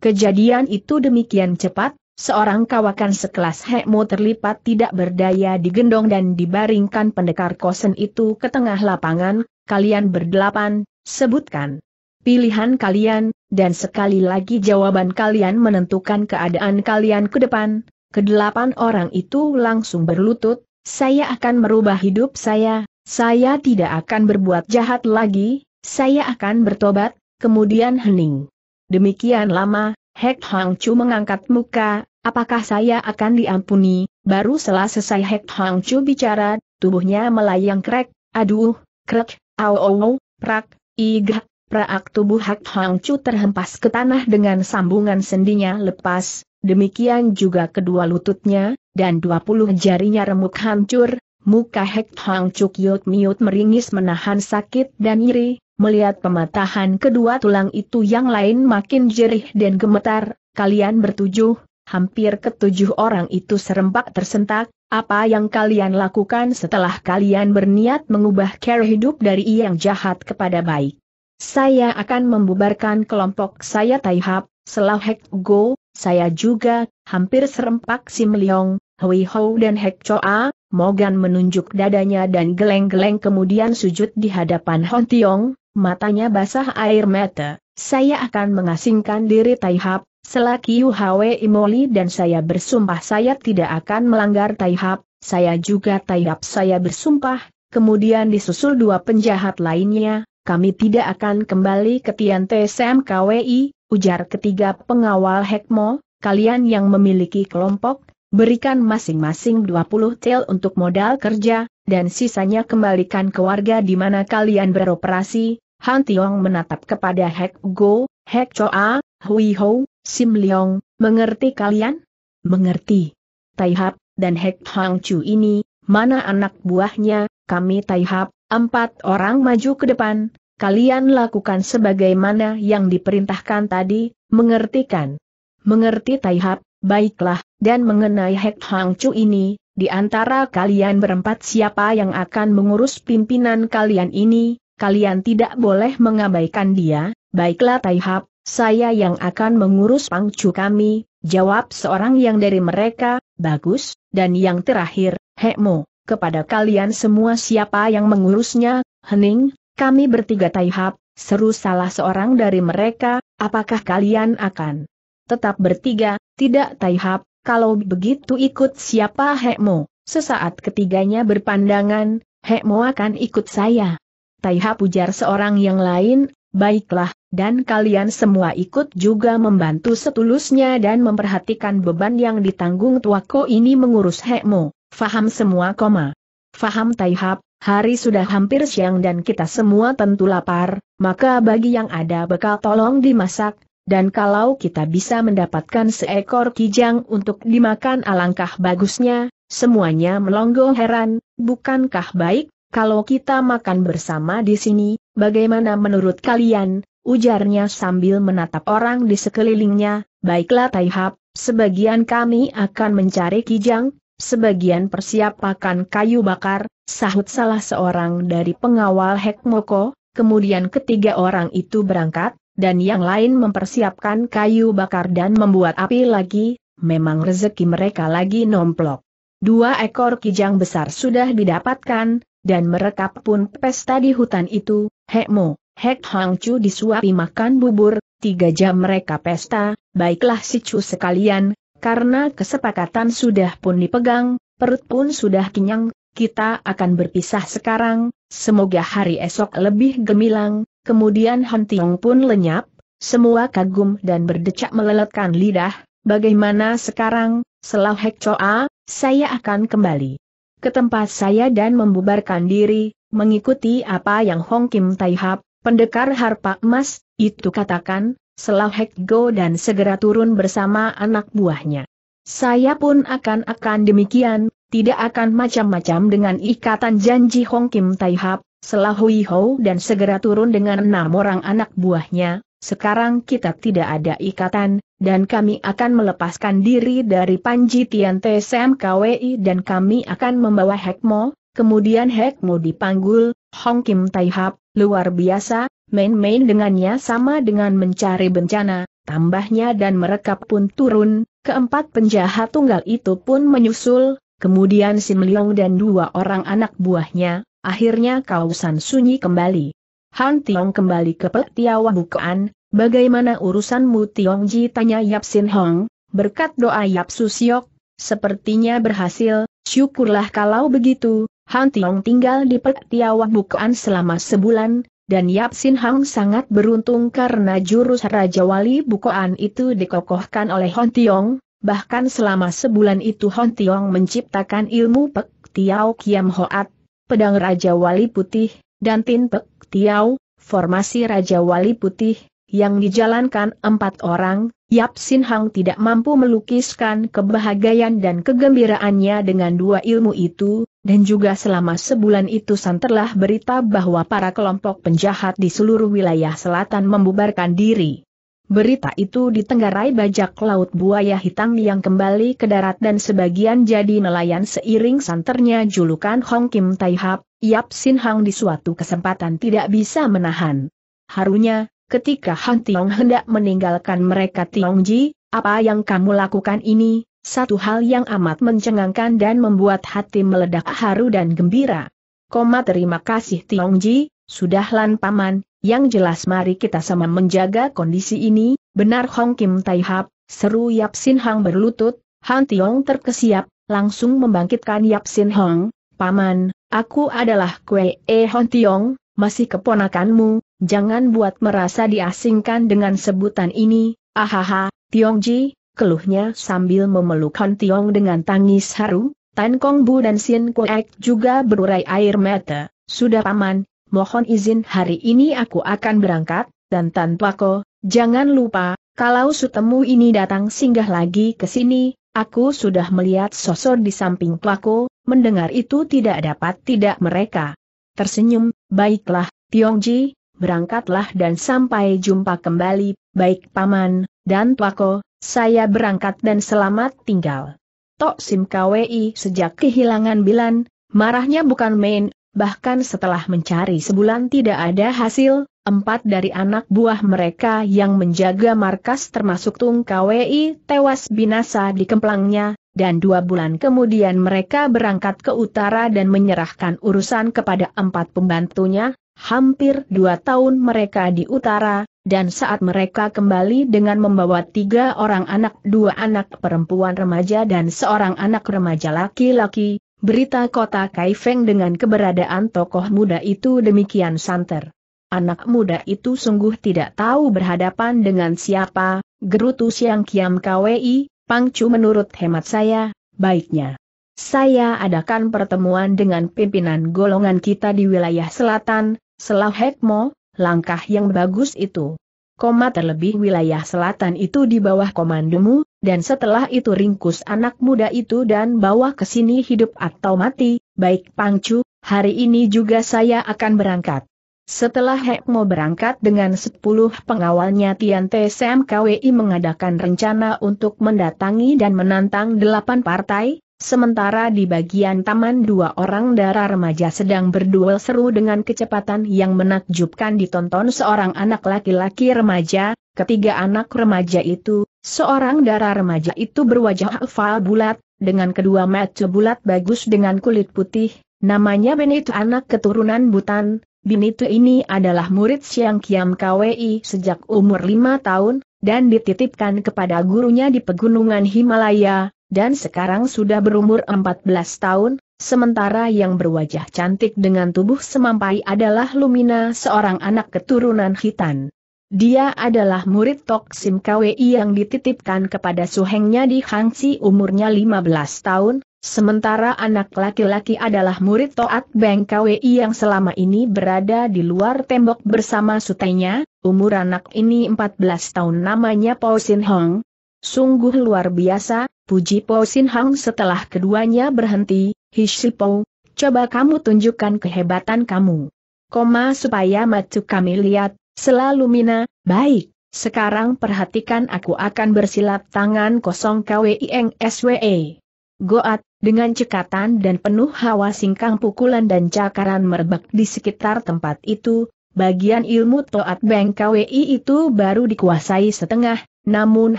Kejadian itu demikian cepat, seorang kawakan sekelas Hekmo terlipat tidak berdaya digendong dan dibaringkan pendekar kosen itu ke tengah lapangan, kalian berdelapan, sebutkan pilihan kalian, dan sekali lagi jawaban kalian menentukan keadaan kalian ke depan. Kedelapan orang itu langsung berlutut, saya akan merubah hidup saya, saya tidak akan berbuat jahat lagi, saya akan bertobat, kemudian hening. Demikian lama, Hek Hang Chu mengangkat muka, apakah saya akan diampuni, baru setelah selesai Hek Hang Chu bicara, tubuhnya melayang krek, aduh, krek, au au, prak, igah, Praak tubuh Hak Hang Chu terhempas ke tanah dengan sambungan sendinya lepas, demikian juga kedua lututnya, dan dua puluh jarinya remuk hancur, muka Hek Hang Chuk Yut Miut meringis menahan sakit dan iri, melihat pematahan kedua tulang itu yang lain makin jerih dan gemetar, kalian bertujuh, hampir ketujuh orang itu serempak tersentak, apa yang kalian lakukan setelah kalian berniat mengubah cara hidup dari yang jahat kepada baik? Saya akan membubarkan kelompok saya Taihap, selau Hek Go, saya juga, hampir serempak Sim Leong, Hui Hou dan Hek Choa, Mogan menunjuk dadanya dan geleng-geleng kemudian sujud di hadapan Hon Tiong, matanya basah air mata. Saya akan mengasingkan diri Taihap, Selaki Hwe Imoli dan saya bersumpah saya tidak akan melanggar Taihap, saya juga Taihap saya bersumpah, kemudian disusul dua penjahat lainnya, kami tidak akan kembali ke Tian KWI, ujar ketiga pengawal Hekmo, kalian yang memiliki kelompok, berikan masing-masing 20 tel untuk modal kerja, dan sisanya kembalikan ke warga di mana kalian beroperasi, Han Tiong menatap kepada Hek Go, Hek Choa, Hui Hou, Sim Leong, mengerti kalian? Mengerti. Taihap, dan Hek Hang Chu ini, mana anak buahnya, kami Taihap, empat orang maju ke depan, kalian lakukan sebagaimana yang diperintahkan tadi, mengertikan. Mengerti Taihap, baiklah, dan mengenai Hek Hang Chu ini, di antara kalian berempat siapa yang akan mengurus pimpinan kalian ini, kalian tidak boleh mengabaikan dia, baiklah Taihap, saya yang akan mengurus pangcu kami, jawab seorang yang dari mereka, bagus, dan yang terakhir, Hekmo, kepada kalian semua siapa yang mengurusnya, hening, kami bertiga taihap, seru salah seorang dari mereka, apakah kalian akan tetap bertiga, tidak taihap, kalau begitu ikut siapa Hekmo, sesaat ketiganya berpandangan, Hekmo akan ikut saya. Taihap ujar seorang yang lain, baiklah, dan kalian semua ikut juga membantu setulusnya dan memperhatikan beban yang ditanggung tuako ini mengurus Hekmo. Faham semua koma. Faham Taihap, hari sudah hampir siang dan kita semua tentu lapar, maka bagi yang ada bekal tolong dimasak, dan kalau kita bisa mendapatkan seekor kijang untuk dimakan alangkah bagusnya, semuanya melongo heran, bukankah baik, kalau kita makan bersama di sini, bagaimana menurut kalian, ujarnya sambil menatap orang di sekelilingnya, baiklah Taihap, sebagian kami akan mencari kijang, sebagian persiapakan kayu bakar, sahut salah seorang dari pengawal Hekmoko, kemudian ketiga orang itu berangkat, dan yang lain mempersiapkan kayu bakar dan membuat api lagi, memang rezeki mereka lagi nomplok. Dua ekor kijang besar sudah didapatkan, dan mereka pun pesta di hutan itu, Hekmo. Hek Hang Chu disuapi makan bubur, tiga jam mereka pesta, baiklah si Chu sekalian, karena kesepakatan sudah pun dipegang, perut pun sudah kenyang, kita akan berpisah sekarang, semoga hari esok lebih gemilang, kemudian Han Tiong pun lenyap, semua kagum dan berdecak meleletkan lidah, bagaimana sekarang, selau Hek Choa, saya akan kembali ke tempat saya dan membubarkan diri, mengikuti apa yang Hong Kim Taihap, Pendekar harpa emas, itu katakan, selau Hek Go dan segera turun bersama anak buahnya. Saya pun akan-akan demikian, tidak akan macam-macam dengan ikatan janji Hong Kim Taihap, selau Hui Hou dan segera turun dengan enam orang anak buahnya. Sekarang kita tidak ada ikatan, dan kami akan melepaskan diri dari Panji Tian TSM KWI dan kami akan membawa Hekmo, kemudian Hekmo dipanggul, Hong Kim Taihap, Luar biasa, main-main dengannya sama dengan mencari bencana, tambahnya dan mereka pun turun, keempat penjahat tunggal itu pun menyusul, kemudian Sim Leong dan dua orang anak buahnya, akhirnya kausan sunyi kembali. Han Tiong kembali ke Pek Tiawa Bukaan, bagaimana urusanmu? Tiong Ji tanya Yap Sin Hong, berkat doa Yap Susiok, sepertinya berhasil, syukurlah kalau begitu, Han Tiong tinggal di Petiawah Bukaan selama sebulan, dan Yap Sin Hang sangat beruntung karena jurus Raja Wali Bukaan itu dikokohkan oleh Hon Tiong, bahkan selama sebulan itu Hon Tiong menciptakan ilmu Pek Tiao Kiam Hoat, pedang Raja Wali Putih, dan Tin Pek Tiao, formasi Raja Wali Putih, yang dijalankan empat orang, Yap Sin Hang tidak mampu melukiskan kebahagiaan dan kegembiraannya dengan dua ilmu itu, dan juga selama sebulan itu santerlah berita bahwa para kelompok penjahat di seluruh wilayah selatan membubarkan diri. Berita itu ditenggarai bajak laut buaya hitam yang kembali ke darat dan sebagian jadi nelayan seiring santernya julukan Hong Kim Tai Hap, Yap Sin Hang di suatu kesempatan tidak bisa menahan. Harunya, ketika Han Tiong hendak meninggalkan mereka Tiong Ji, apa yang kamu lakukan ini, satu hal yang amat mencengangkan dan membuat hati meledak haru dan gembira. Koma terima kasih Tiongji, sudah lan paman, yang jelas mari kita sama menjaga kondisi ini, benar Hong Kim Tai Hap, seru Yap Sin Hang berlutut, Han Tiong terkesiap, langsung membangkitkan Yap Sin Hang, paman, aku adalah Kue E Hong Tiong, masih keponakanmu, jangan buat merasa diasingkan dengan sebutan ini, ahaha, Tiongji, keluhnya sambil memeluk Han Tiong dengan tangis haru, Tan Kong Bu dan Sin Kuek juga berurai air mata, sudah paman, mohon izin hari ini aku akan berangkat, dan Tan Tuako, jangan lupa, kalau sutemu ini datang singgah lagi ke sini, aku sudah melihat sosok di samping Tuako, mendengar itu tidak dapat tidak mereka. Tersenyum, baiklah, Tiongji, berangkatlah dan sampai jumpa kembali, baik paman, dan Tuako, saya berangkat dan selamat tinggal. Tok Sim KWI sejak kehilangan Bilan, marahnya bukan main, bahkan setelah mencari sebulan tidak ada hasil, empat dari anak buah mereka yang menjaga markas termasuk Tung KWI tewas binasa di kemplangnya, dan dua bulan kemudian mereka berangkat ke utara dan menyerahkan urusan kepada empat pembantunya, hampir dua tahun mereka di utara, dan saat mereka kembali dengan membawa tiga orang anak dua anak perempuan remaja dan seorang anak remaja laki-laki, berita kota Kaifeng dengan keberadaan tokoh muda itu demikian santer. Anak muda itu sungguh tidak tahu berhadapan dengan siapa, gerutu Siang Kiam KWI, Pangcu menurut hemat saya, baiknya. Saya adakan pertemuan dengan pimpinan golongan kita di wilayah selatan, Selau Hekmo, langkah yang bagus itu. Koma terlebih wilayah selatan itu di bawah komandomu, dan setelah itu ringkus anak muda itu dan bawa ke sini hidup atau mati, baik Pangcu, hari ini juga saya akan berangkat. Setelah Hekmo berangkat dengan 10 pengawalnya Tian TSMKWI mengadakan rencana untuk mendatangi dan menantang delapan partai, Sementara di bagian taman dua orang darah remaja sedang berduel seru dengan kecepatan yang menakjubkan ditonton seorang anak laki-laki remaja, ketiga anak remaja itu, seorang darah remaja itu berwajah oval bulat, dengan kedua mata bulat bagus dengan kulit putih, namanya Benito anak keturunan Butan, Benito ini adalah murid Siang Kiam KWI sejak umur lima tahun, dan dititipkan kepada gurunya di pegunungan Himalaya, dan sekarang sudah berumur 14 tahun, sementara yang berwajah cantik dengan tubuh semampai adalah Lumina seorang anak keturunan Hitan. Dia adalah murid Tok Sim KWI yang dititipkan kepada suhengnya di Hangsi umurnya 15 tahun, sementara anak laki-laki adalah murid Toat Beng KWI yang selama ini berada di luar tembok bersama sutenya, umur anak ini 14 tahun namanya Pao Sin Hong. Sungguh luar biasa, Puji Po Sin Hang setelah keduanya berhenti, Hishipo, coba kamu tunjukkan kehebatan kamu. Koma supaya matu kami lihat, selalu Mina, baik, sekarang perhatikan aku akan bersilat tangan kosong KWING SWE. Goat, dengan cekatan dan penuh hawa singkang pukulan dan cakaran merebak di sekitar tempat itu, bagian ilmu Toat Beng KWI itu baru dikuasai setengah, namun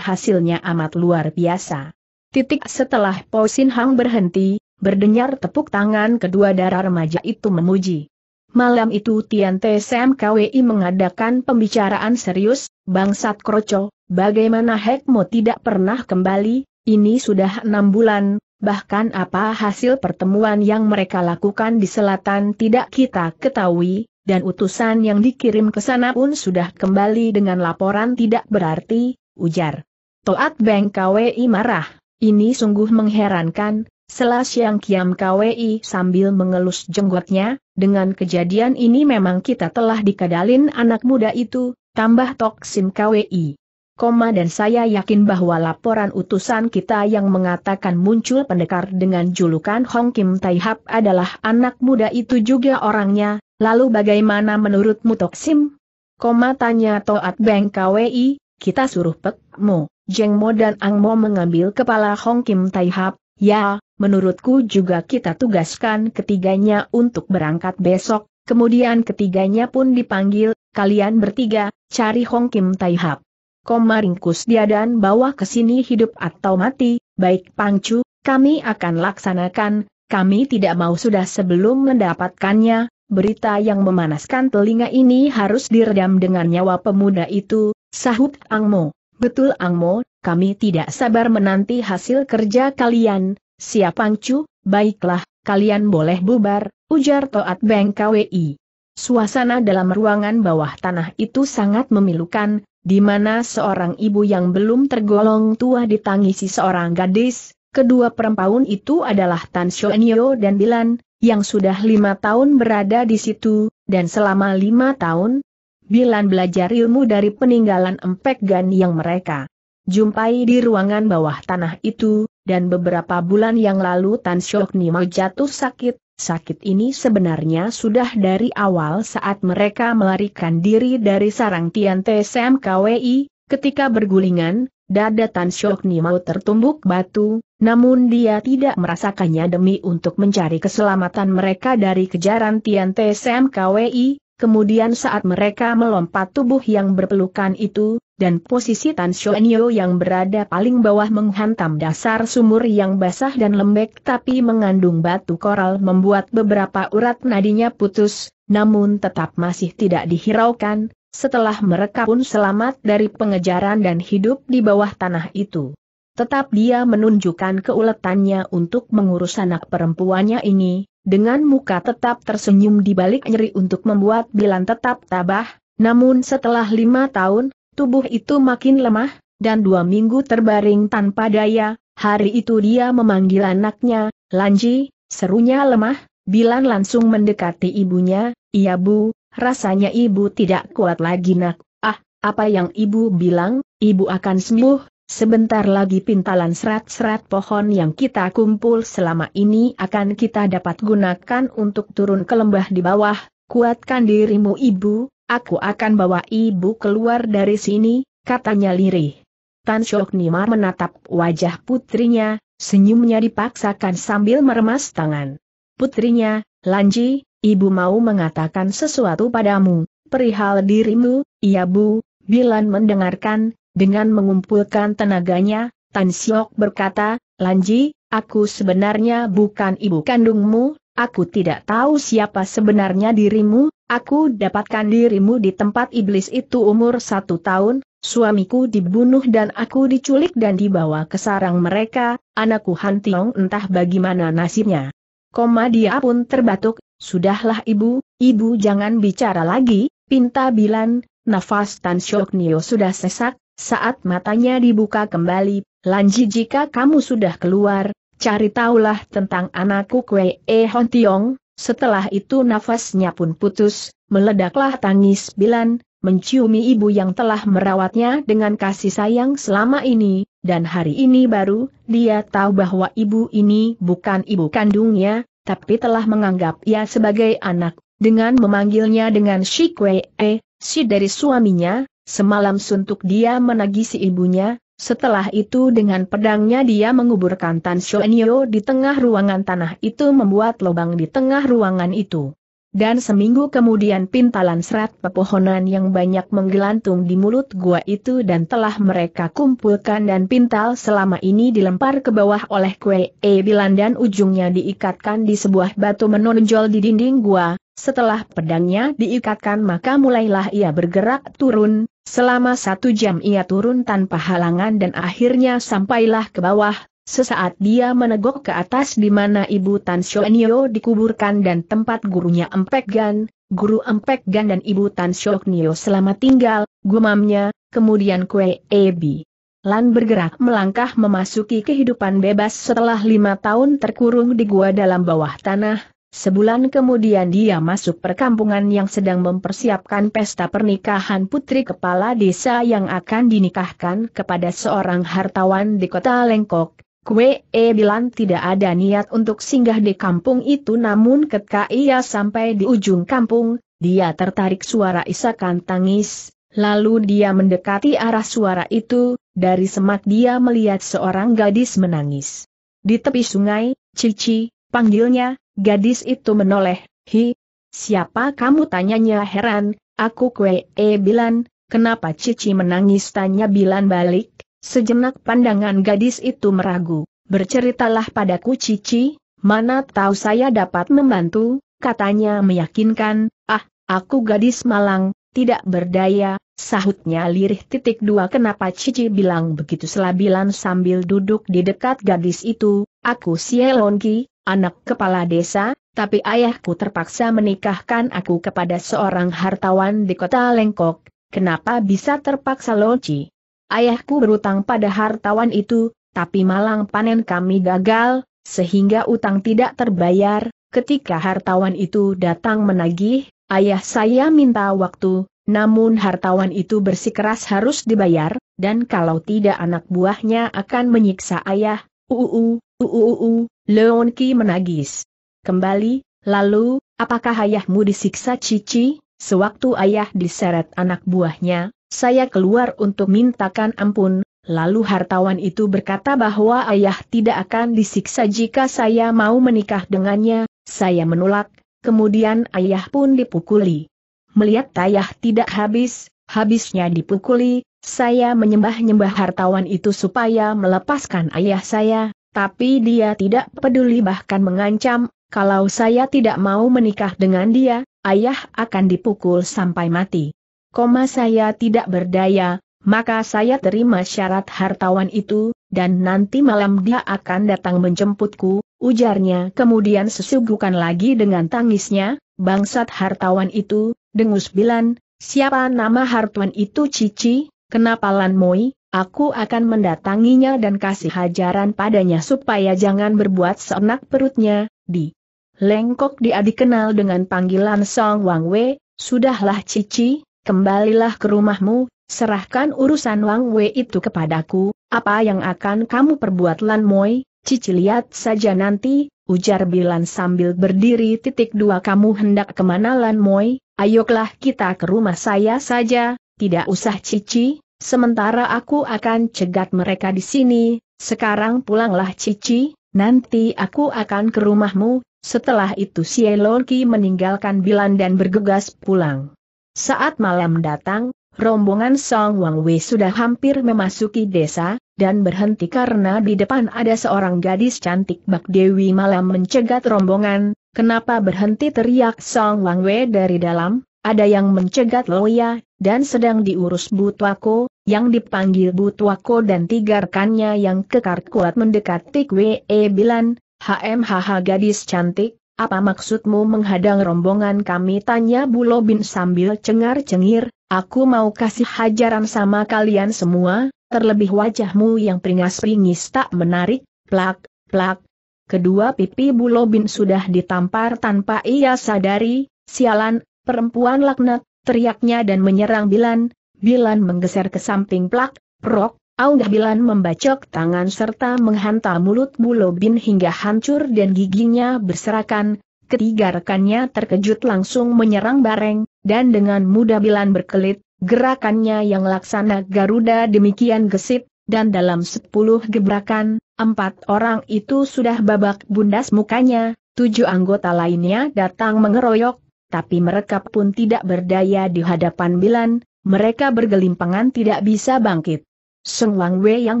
hasilnya amat luar biasa. Titik setelah Po Sin Hang berhenti, berdenyar tepuk tangan kedua darah remaja itu memuji. Malam itu Tian KWI mengadakan pembicaraan serius, Bangsat Kroco, bagaimana Hekmo tidak pernah kembali, ini sudah enam bulan, bahkan apa hasil pertemuan yang mereka lakukan di selatan tidak kita ketahui, dan utusan yang dikirim ke sana pun sudah kembali dengan laporan tidak berarti, ujar. Toat Beng KWI marah. Ini sungguh mengherankan, selas yang Kiam KWI sambil mengelus jenggotnya, dengan kejadian ini memang kita telah dikadalin anak muda itu, tambah Tok Sim KWI. Koma dan saya yakin bahwa laporan utusan kita yang mengatakan muncul pendekar dengan julukan Hong Kim Tai Hap adalah anak muda itu juga orangnya, lalu bagaimana menurutmu Tok Sim? Koma tanya Toat Beng KWI, kita suruh Pek Mo, Jeng Mo dan Ang Mo mengambil kepala Hong Kim Tai Hap, ya, menurutku juga kita tugaskan ketiganya untuk berangkat besok, kemudian ketiganya pun dipanggil, kalian bertiga, cari Hong Kim Tai Hap. Koma ringkus dia dan bawa ke sini hidup atau mati, baik Pangcu, kami akan laksanakan, kami tidak mau sudah sebelum mendapatkannya, berita yang memanaskan telinga ini harus diredam dengan nyawa pemuda itu, sahut Angmo. Betul Angmo, kami tidak sabar menanti hasil kerja kalian, siap Pangcu, baiklah, kalian boleh bubar, ujar Toat Beng KWI. Suasana dalam ruangan bawah tanah itu sangat memilukan, di mana seorang ibu yang belum tergolong tua ditangisi seorang gadis, kedua perempuan itu adalah Tan Shonyo dan Bilan, yang sudah lima tahun berada di situ, dan selama lima tahun, Bilan belajar ilmu dari peninggalan Empek Gan yang mereka jumpai di ruangan bawah tanah itu, dan beberapa bulan yang lalu Tan Shoknimo jatuh sakit, Sakit ini sebenarnya sudah dari awal saat mereka melarikan diri dari sarang Tian TSMKWI, ketika bergulingan, dada Tan Shok mau tertumbuk batu, namun dia tidak merasakannya demi untuk mencari keselamatan mereka dari kejaran Tian TSMKWI, kemudian saat mereka melompat tubuh yang berpelukan itu, dan posisi Tan Shonyo yang berada paling bawah menghantam dasar sumur yang basah dan lembek tapi mengandung batu koral membuat beberapa urat nadinya putus, namun tetap masih tidak dihiraukan, setelah mereka pun selamat dari pengejaran dan hidup di bawah tanah itu. Tetap dia menunjukkan keuletannya untuk mengurus anak perempuannya ini, dengan muka tetap tersenyum di balik nyeri untuk membuat Bilan tetap tabah, namun setelah lima tahun, tubuh itu makin lemah, dan dua minggu terbaring tanpa daya, hari itu dia memanggil anaknya, Lanji, serunya lemah, Bilan langsung mendekati ibunya, iya bu, rasanya ibu tidak kuat lagi nak, ah, apa yang ibu bilang, ibu akan sembuh, sebentar lagi pintalan serat-serat pohon yang kita kumpul selama ini akan kita dapat gunakan untuk turun ke lembah di bawah, kuatkan dirimu ibu, Aku akan bawa ibu keluar dari sini, katanya lirih. Tan Shok Nima menatap wajah putrinya, senyumnya dipaksakan sambil meremas tangan. Putrinya, Lanji, ibu mau mengatakan sesuatu padamu, perihal dirimu, iya bu, Bilan mendengarkan, dengan mengumpulkan tenaganya, Tan Shok berkata, Lanji, aku sebenarnya bukan ibu kandungmu, aku tidak tahu siapa sebenarnya dirimu, Aku dapatkan dirimu di tempat iblis itu umur satu tahun, suamiku dibunuh dan aku diculik dan dibawa ke sarang mereka, anakku Hantiong entah bagaimana nasibnya. Koma dia pun terbatuk, sudahlah ibu, ibu jangan bicara lagi, pinta Bilan, nafas Tan Shoknio sudah sesak, saat matanya dibuka kembali, Lanji jika kamu sudah keluar, cari taulah tentang anakku Kwe E Hontiong, setelah itu nafasnya pun putus, meledaklah tangis Bilan, menciumi ibu yang telah merawatnya dengan kasih sayang selama ini, dan hari ini baru, dia tahu bahwa ibu ini bukan ibu kandungnya, tapi telah menganggap ia sebagai anak, dengan memanggilnya dengan Shikwe E, si dari suaminya, semalam suntuk dia menagih si ibunya, setelah itu dengan pedangnya dia menguburkan Tan Shonyo di tengah ruangan tanah itu membuat lubang di tengah ruangan itu. Dan seminggu kemudian pintalan serat pepohonan yang banyak menggelantung di mulut gua itu dan telah mereka kumpulkan dan pintal selama ini dilempar ke bawah oleh kue E Bilan dan ujungnya diikatkan di sebuah batu menonjol di dinding gua, setelah pedangnya diikatkan maka mulailah ia bergerak turun, Selama satu jam ia turun tanpa halangan dan akhirnya sampailah ke bawah, sesaat dia menegok ke atas di mana ibu Tan Shonyo dikuburkan dan tempat gurunya Empek Gan, guru Empek Gan dan ibu Tan Shonyo selamat tinggal, gumamnya, kemudian Kue Ebi. Lan bergerak melangkah memasuki kehidupan bebas setelah lima tahun terkurung di gua dalam bawah tanah, Sebulan kemudian dia masuk perkampungan yang sedang mempersiapkan pesta pernikahan putri kepala desa yang akan dinikahkan kepada seorang hartawan di kota Lengkok. Kue E bilang tidak ada niat untuk singgah di kampung itu namun ketika ia sampai di ujung kampung, dia tertarik suara isakan tangis, lalu dia mendekati arah suara itu, dari semak dia melihat seorang gadis menangis. Di tepi sungai, Cici, panggilnya, Gadis itu menoleh, hi, siapa kamu? tanyanya heran, aku kue e Bilan, kenapa Cici menangis? tanya Bilan balik, sejenak pandangan gadis itu meragu, berceritalah padaku Cici, mana tahu saya dapat membantu, katanya meyakinkan, ah, aku gadis malang, tidak berdaya, sahutnya lirih titik dua. Kenapa Cici bilang begitu? Selabilan sambil duduk di dekat gadis itu, aku Sielonki, anak kepala desa, tapi ayahku terpaksa menikahkan aku kepada seorang hartawan di kota Lengkok. Kenapa bisa terpaksa loci? Ayahku berutang pada hartawan itu, tapi malang panen kami gagal, sehingga utang tidak terbayar. Ketika hartawan itu datang menagih, ayah saya minta waktu, namun hartawan itu bersikeras harus dibayar, dan kalau tidak anak buahnya akan menyiksa ayah. Uu, uu, uu, Leonki menagis. Kembali, lalu, apakah ayahmu disiksa Cici? Sewaktu ayah diseret anak buahnya, saya keluar untuk mintakan ampun, lalu hartawan itu berkata bahwa ayah tidak akan disiksa jika saya mau menikah dengannya, saya menolak, kemudian ayah pun dipukuli. Melihat ayah tidak habis, habisnya dipukuli, saya menyembah-nyembah hartawan itu supaya melepaskan ayah saya, tapi dia tidak peduli bahkan mengancam, kalau saya tidak mau menikah dengan dia, ayah akan dipukul sampai mati. Koma saya tidak berdaya, maka saya terima syarat hartawan itu, dan nanti malam dia akan datang menjemputku, ujarnya. Kemudian sesugukan lagi dengan tangisnya, bangsat hartawan itu, dengus bilan, siapa nama hartawan itu Cici, kenapa Lan Moi, Aku akan mendatanginya dan kasih hajaran padanya supaya jangan berbuat seenak perutnya, di Lengkok dia dikenal dengan panggilan Song Wang Wei, sudahlah Cici, kembalilah ke rumahmu, serahkan urusan Wang Wei itu kepadaku, apa yang akan kamu perbuat Lan Moi, Cici lihat saja nanti, ujar Bilan sambil berdiri titik dua. Kamu hendak ke mana Lan Moi, ayoklah kita ke rumah saya saja, tidak usah Cici, Sementara aku akan cegat mereka di sini, sekarang pulanglah Cici, nanti aku akan ke rumahmu, setelah itu Sielonki meninggalkan Bilan dan bergegas pulang. Saat malam datang, rombongan Song Wang Wei sudah hampir memasuki desa, dan berhenti karena di depan ada seorang gadis cantik Bak Dewi malam mencegat rombongan, kenapa berhenti? teriak Song Wang Wei dari dalam, ada yang mencegat Loya, dan sedang diurus Butwako, yang dipanggil Butwako dan tiga rekannya yang kekar kuat mendekati Kwe Bilan, HMHH gadis cantik, apa maksudmu menghadang rombongan kami tanya Bulo bin sambil cengar-cengir, aku mau kasih hajaran sama kalian semua, terlebih wajahmu yang peringas-peringis tak menarik, plak, plak. Kedua pipi Bulo bin sudah ditampar tanpa ia sadari, sialan, perempuan laknat, teriaknya dan menyerang Bilan, Bilan menggeser ke samping plak, prok, Aunggah Bilan membacok tangan serta menghantam mulut Bulo Bin hingga hancur dan giginya berserakan, ketiga rekannya terkejut langsung menyerang bareng, dan dengan mudah Bilan berkelit, gerakannya yang laksana Garuda demikian gesit, dan dalam sepuluh gebrakan, empat orang itu sudah babak bundas mukanya, tujuh anggota lainnya datang mengeroyok, tapi mereka pun tidak berdaya di hadapan Bilan, mereka bergelimpangan tidak bisa bangkit. Seng Wang Wei yang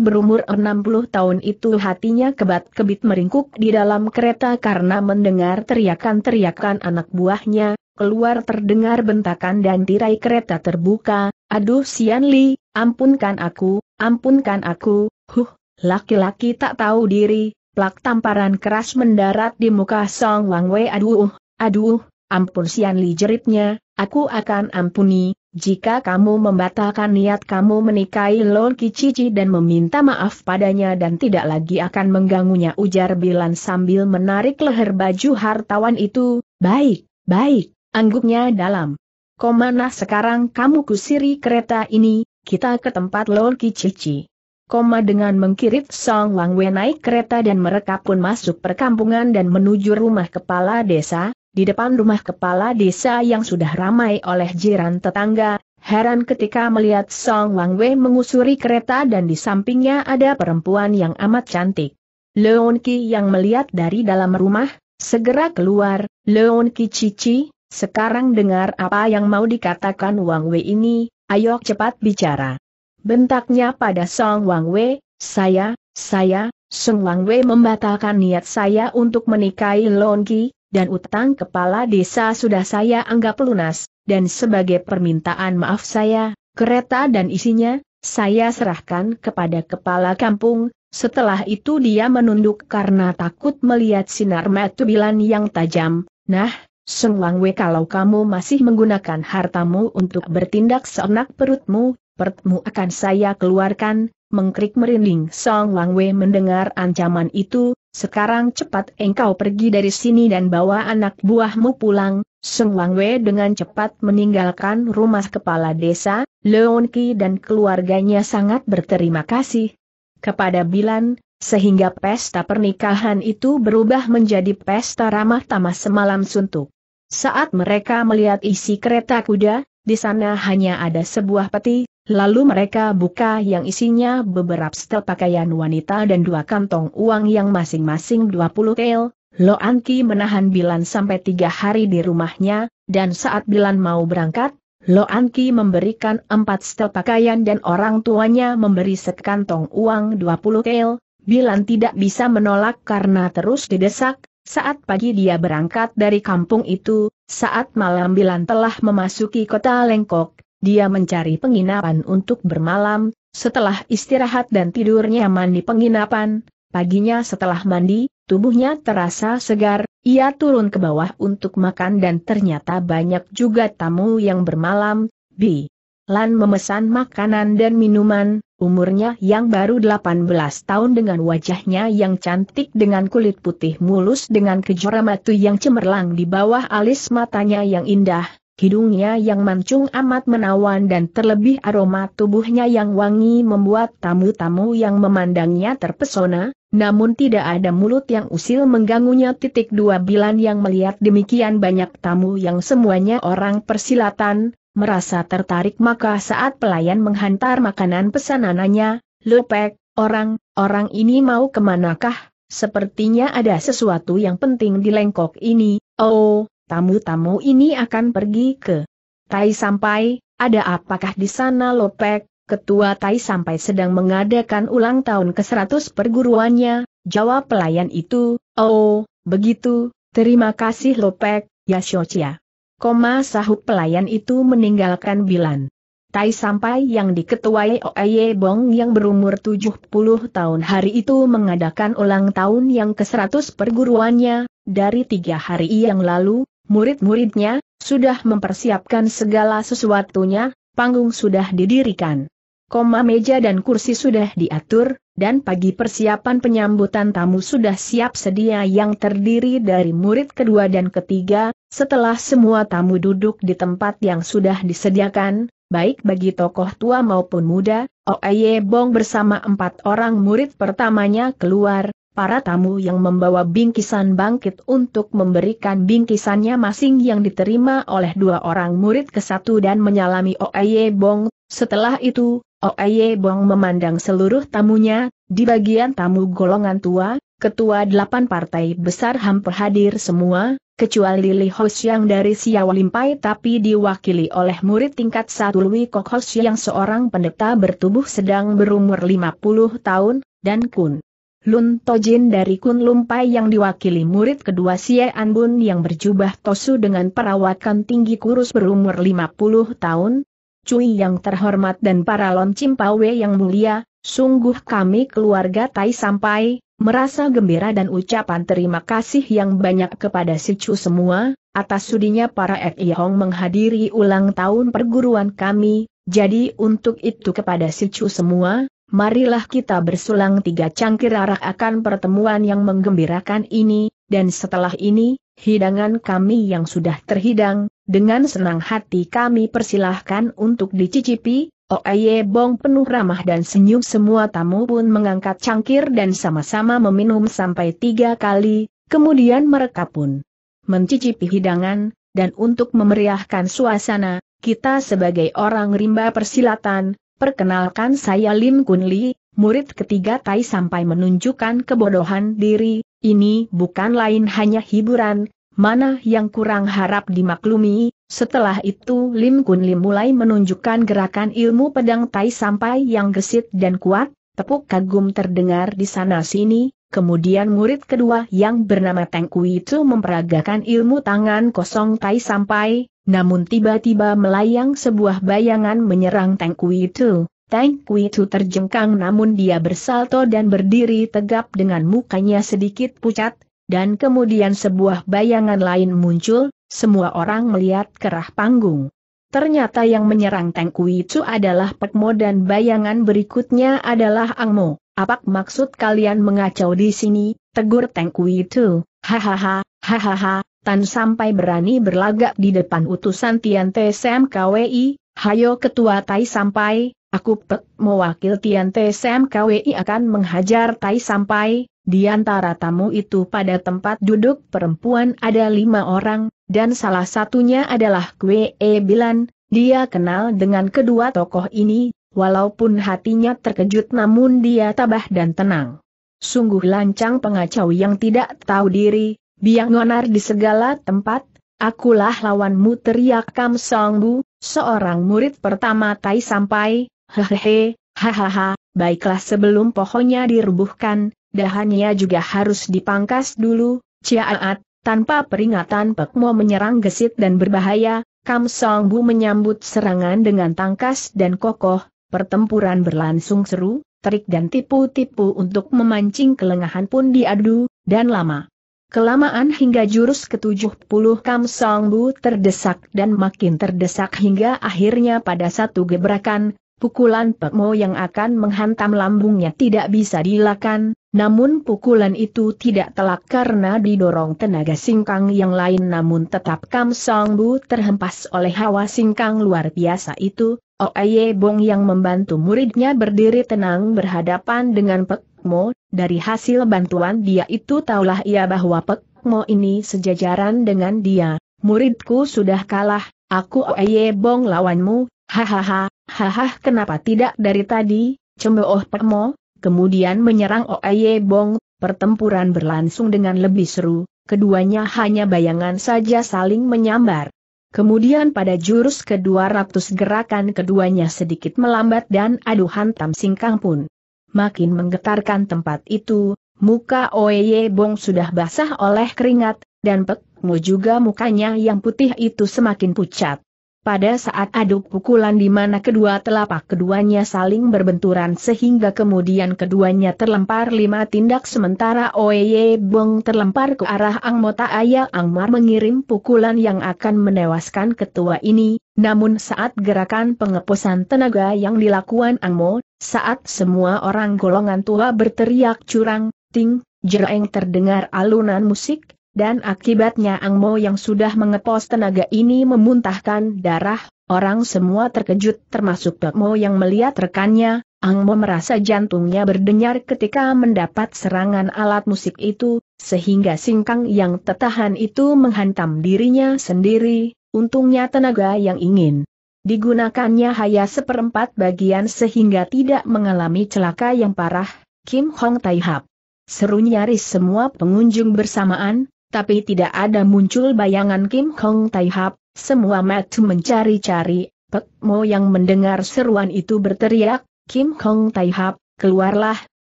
berumur 60 tahun itu hatinya kebat-kebit meringkuk di dalam kereta karena mendengar teriakan-teriakan anak buahnya, keluar terdengar bentakan dan tirai kereta terbuka, aduh Sian Li, ampunkan aku, ampunkan aku, huh, laki-laki tak tahu diri, plak tamparan keras mendarat di muka Song Wang Wei aduh, aduh, Ampun Sian Li jeritnya, aku akan ampuni, jika kamu membatalkan niat kamu menikahi Lon Kicici dan meminta maaf padanya dan tidak lagi akan mengganggunya ujar Bilan sambil menarik leher baju hartawan itu, baik, baik, angguknya dalam. Komana sekarang kamu kusiri kereta ini, kita ke tempat Lon Kicici. Koma dengan mengkirit Song Wang Wei naik kereta dan mereka pun masuk perkampungan dan menuju rumah kepala desa, di depan rumah kepala desa yang sudah ramai oleh jiran tetangga, heran ketika melihat Song Wang Wei mengusuri kereta dan di sampingnya ada perempuan yang amat cantik. Leon Ki yang melihat dari dalam rumah, segera keluar, Leon Ki Cici, sekarang dengar apa yang mau dikatakan Wang Wei ini, ayo cepat bicara. Bentaknya pada Song Wang Wei, saya, saya, Song Wang Wei membatalkan niat saya untuk menikahi Leon Ki, dan utang kepala desa sudah saya anggap lunas, dan sebagai permintaan maaf saya, kereta dan isinya, saya serahkan kepada kepala kampung, setelah itu dia menunduk karena takut melihat sinar mata Bilan yang tajam, nah, Seng Wang Wei kalau kamu masih menggunakan hartamu untuk bertindak seenak perutmu, perutmu akan saya keluarkan, mengkrik merinding Song Wang Wei mendengar ancaman itu, sekarang cepat engkau pergi dari sini dan bawa anak buahmu pulang. Seng Wang Wei dengan cepat meninggalkan rumah kepala desa, Leon Ki dan keluarganya sangat berterima kasih kepada Bilan, sehingga pesta pernikahan itu berubah menjadi pesta ramah tamah semalam suntuk. Saat mereka melihat isi kereta kuda, di sana hanya ada sebuah peti, Lalu mereka buka yang isinya beberapa setel pakaian wanita dan dua kantong uang yang masing-masing 20 tel. Lo Anki menahan Bilan sampai tiga hari di rumahnya, dan saat Bilan mau berangkat, Lo Anki memberikan empat setel pakaian dan orang tuanya memberi sekantong uang 20 tel. Bilan tidak bisa menolak karena terus didesak, saat pagi dia berangkat dari kampung itu, saat malam Bilan telah memasuki kota Lengkok, dia mencari penginapan untuk bermalam, setelah istirahat dan tidur nyaman di penginapan, paginya setelah mandi, tubuhnya terasa segar, ia turun ke bawah untuk makan dan ternyata banyak juga tamu yang bermalam, Bi. Lan memesan makanan dan minuman, umurnya yang baru 18 tahun dengan wajahnya yang cantik dengan kulit putih mulus dengan kejora matu yang cemerlang di bawah alis matanya yang indah, hidungnya yang mancung amat menawan dan terlebih aroma tubuhnya yang wangi membuat tamu-tamu yang memandangnya terpesona, namun tidak ada mulut yang usil mengganggunya titik dua bilan yang melihat demikian banyak tamu yang semuanya orang persilatan, merasa tertarik maka saat pelayan menghantar makanan pesanannya, lepek, orang, orang ini mau ke manakah? Sepertinya ada sesuatu yang penting di lengkok ini, oh, tamu-tamu ini akan pergi ke Tai Sampai, ada apakah di sana Lopek? Ketua Tai Sampai sedang mengadakan ulang tahun ke-100 perguruannya, jawab pelayan itu, oh, begitu, terima kasih Lopek, ya Shocia. Koma sahut pelayan itu meninggalkan Bilan. Tai Sampai yang diketuai Oye Bong yang berumur 70 tahun hari itu mengadakan ulang tahun yang ke-100 perguruannya, dari tiga hari yang lalu, murid-muridnya, sudah mempersiapkan segala sesuatunya, panggung sudah didirikan. Koma meja dan kursi sudah diatur, dan pagi persiapan penyambutan tamu sudah siap sedia yang terdiri dari murid kedua dan ketiga, setelah semua tamu duduk di tempat yang sudah disediakan, baik bagi tokoh tua maupun muda, Oye Bong bersama empat orang murid pertamanya keluar, para tamu yang membawa bingkisan bangkit untuk memberikan bingkisannya masing yang diterima oleh dua orang murid ke satu dan menyalami Oye Bong, setelah itu, Oye Bong memandang seluruh tamunya, di bagian tamu golongan tua, ketua delapan partai besar hampir hadir semua, kecuali Li Hos yang dari Siaw Limpai tapi diwakili oleh murid tingkat satu Lui Kok Hos yang seorang pendeta bertubuh sedang berumur 50 tahun, dan Kun. Lun Tojin dari Kun Lumpai yang diwakili murid kedua Xie Anbun yang berjubah tosu dengan perawakan tinggi kurus berumur 50 tahun, Cui yang terhormat dan para Lon Cimpawe yang mulia, sungguh kami keluarga Tai sampai, merasa gembira dan ucapan terima kasih yang banyak kepada si Cu semua, atas sudinya para Ek Hong menghadiri ulang tahun perguruan kami, jadi untuk itu kepada si Chu semua, marilah kita bersulang tiga cangkir arak akan pertemuan yang menggembirakan ini, dan setelah ini, hidangan kami yang sudah terhidang, dengan senang hati kami persilahkan untuk dicicipi, Oye Bong penuh ramah dan senyum. Semua tamu pun mengangkat cangkir dan sama-sama meminum sampai tiga kali, kemudian mereka pun mencicipi hidangan, dan untuk memeriahkan suasana, kita sebagai orang rimba persilatan, perkenalkan saya Lim Kun Li, murid ketiga Tai sampai menunjukkan kebodohan diri, ini bukan lain hanya hiburan, Mana yang kurang harap dimaklumi, setelah itu Lim Kun Lim mulai menunjukkan gerakan ilmu pedang tai sampai yang gesit dan kuat, tepuk kagum terdengar di sana-sini, kemudian murid kedua yang bernama Teng Kui itu memperagakan ilmu tangan kosong tai sampai, namun tiba-tiba melayang sebuah bayangan menyerang Teng Kui itu. Teng Kui itu terjengkang namun dia bersalto dan berdiri tegap dengan mukanya sedikit pucat, dan kemudian sebuah bayangan lain muncul, semua orang melihat kerah panggung. Ternyata yang menyerang Teng Kui Chu adalah Pekmo dan bayangan berikutnya adalah Angmo. Apa maksud kalian mengacau di sini? Tegur Teng Kui Chu. Hahaha, hahaha, tan sampai berani berlagak di depan utusan Tian Tsem KWI, hayo ketua Tai sampai, aku Pek mewakil Tian Tsem KWI akan menghajar Tai sampai, di antara tamu itu pada tempat duduk perempuan ada lima orang, dan salah satunya adalah Kwe E Bilan, dia kenal dengan kedua tokoh ini, walaupun hatinya terkejut namun dia tabah dan tenang. Sungguh lancang pengacau yang tidak tahu diri, biang ngonar di segala tempat, akulah lawanmu teriak Kam Song Bu, seorang murid pertama Tai sampai, hehehe, hahaha, baiklah sebelum pohonnya dirubuhkan, dahannya juga harus dipangkas dulu, Ciaat, tanpa peringatan Pekmo menyerang gesit dan berbahaya, Kam Song Bu menyambut serangan dengan tangkas dan kokoh, pertempuran berlangsung seru, terik dan tipu-tipu untuk memancing kelengahan pun diadu, dan lama. Kelamaan hingga jurus ke-70 Kam Song Bu terdesak dan makin terdesak hingga akhirnya pada satu gebrakan, pukulan Pekmo yang akan menghantam lambungnya tidak bisa dilakan, namun pukulan itu tidak telak karena didorong tenaga singkang yang lain namun tetap Kam Song Bu terhempas oleh hawa singkang luar biasa itu, Oye Bong yang membantu muridnya berdiri tenang berhadapan dengan Pekmo, dari hasil bantuan dia itu taulah ia bahwa Pekmo ini sejajaran dengan dia, muridku sudah kalah, aku Oye Bong lawanmu, hahaha, Haha kenapa tidak dari tadi, cemooh Pekmo, kemudian menyerang Oye Bong, pertempuran berlangsung dengan lebih seru, keduanya hanya bayangan saja saling menyambar. Kemudian pada jurus ke-200 gerakan keduanya sedikit melambat dan adu hantam singkang pun. Makin menggetarkan tempat itu, muka Oye Bong sudah basah oleh keringat, dan Pekmo juga mukanya yang putih itu semakin pucat. Pada saat adu pukulan di mana kedua telapak keduanya saling berbenturan sehingga kemudian keduanya terlempar lima tindak sementara Oye Bong terlempar ke arah Ang Mota Ayah Angmar mengirim pukulan yang akan menewaskan ketua ini, namun saat gerakan pengepusan tenaga yang dilakukan Angmo, saat semua orang golongan tua berteriak curang, ting, jereng terdengar alunan musik, dan akibatnya Ang Mo yang sudah mengepos tenaga ini memuntahkan darah, orang semua terkejut termasuk Pak Mo yang melihat rekannya, Ang Mo merasa jantungnya berdenyar ketika mendapat serangan alat musik itu, sehingga singkang yang tetahan itu menghantam dirinya sendiri, untungnya tenaga yang ingin digunakannya hanya seperempat bagian sehingga tidak mengalami celaka yang parah, Kim Hong Taihap. Seru nyaris semua pengunjung bersamaan, tapi tidak ada muncul bayangan Kim Hong Taihap, semua mata mencari-cari, Pek Mo yang mendengar seruan itu berteriak, Kim Hong Taihap, keluarlah,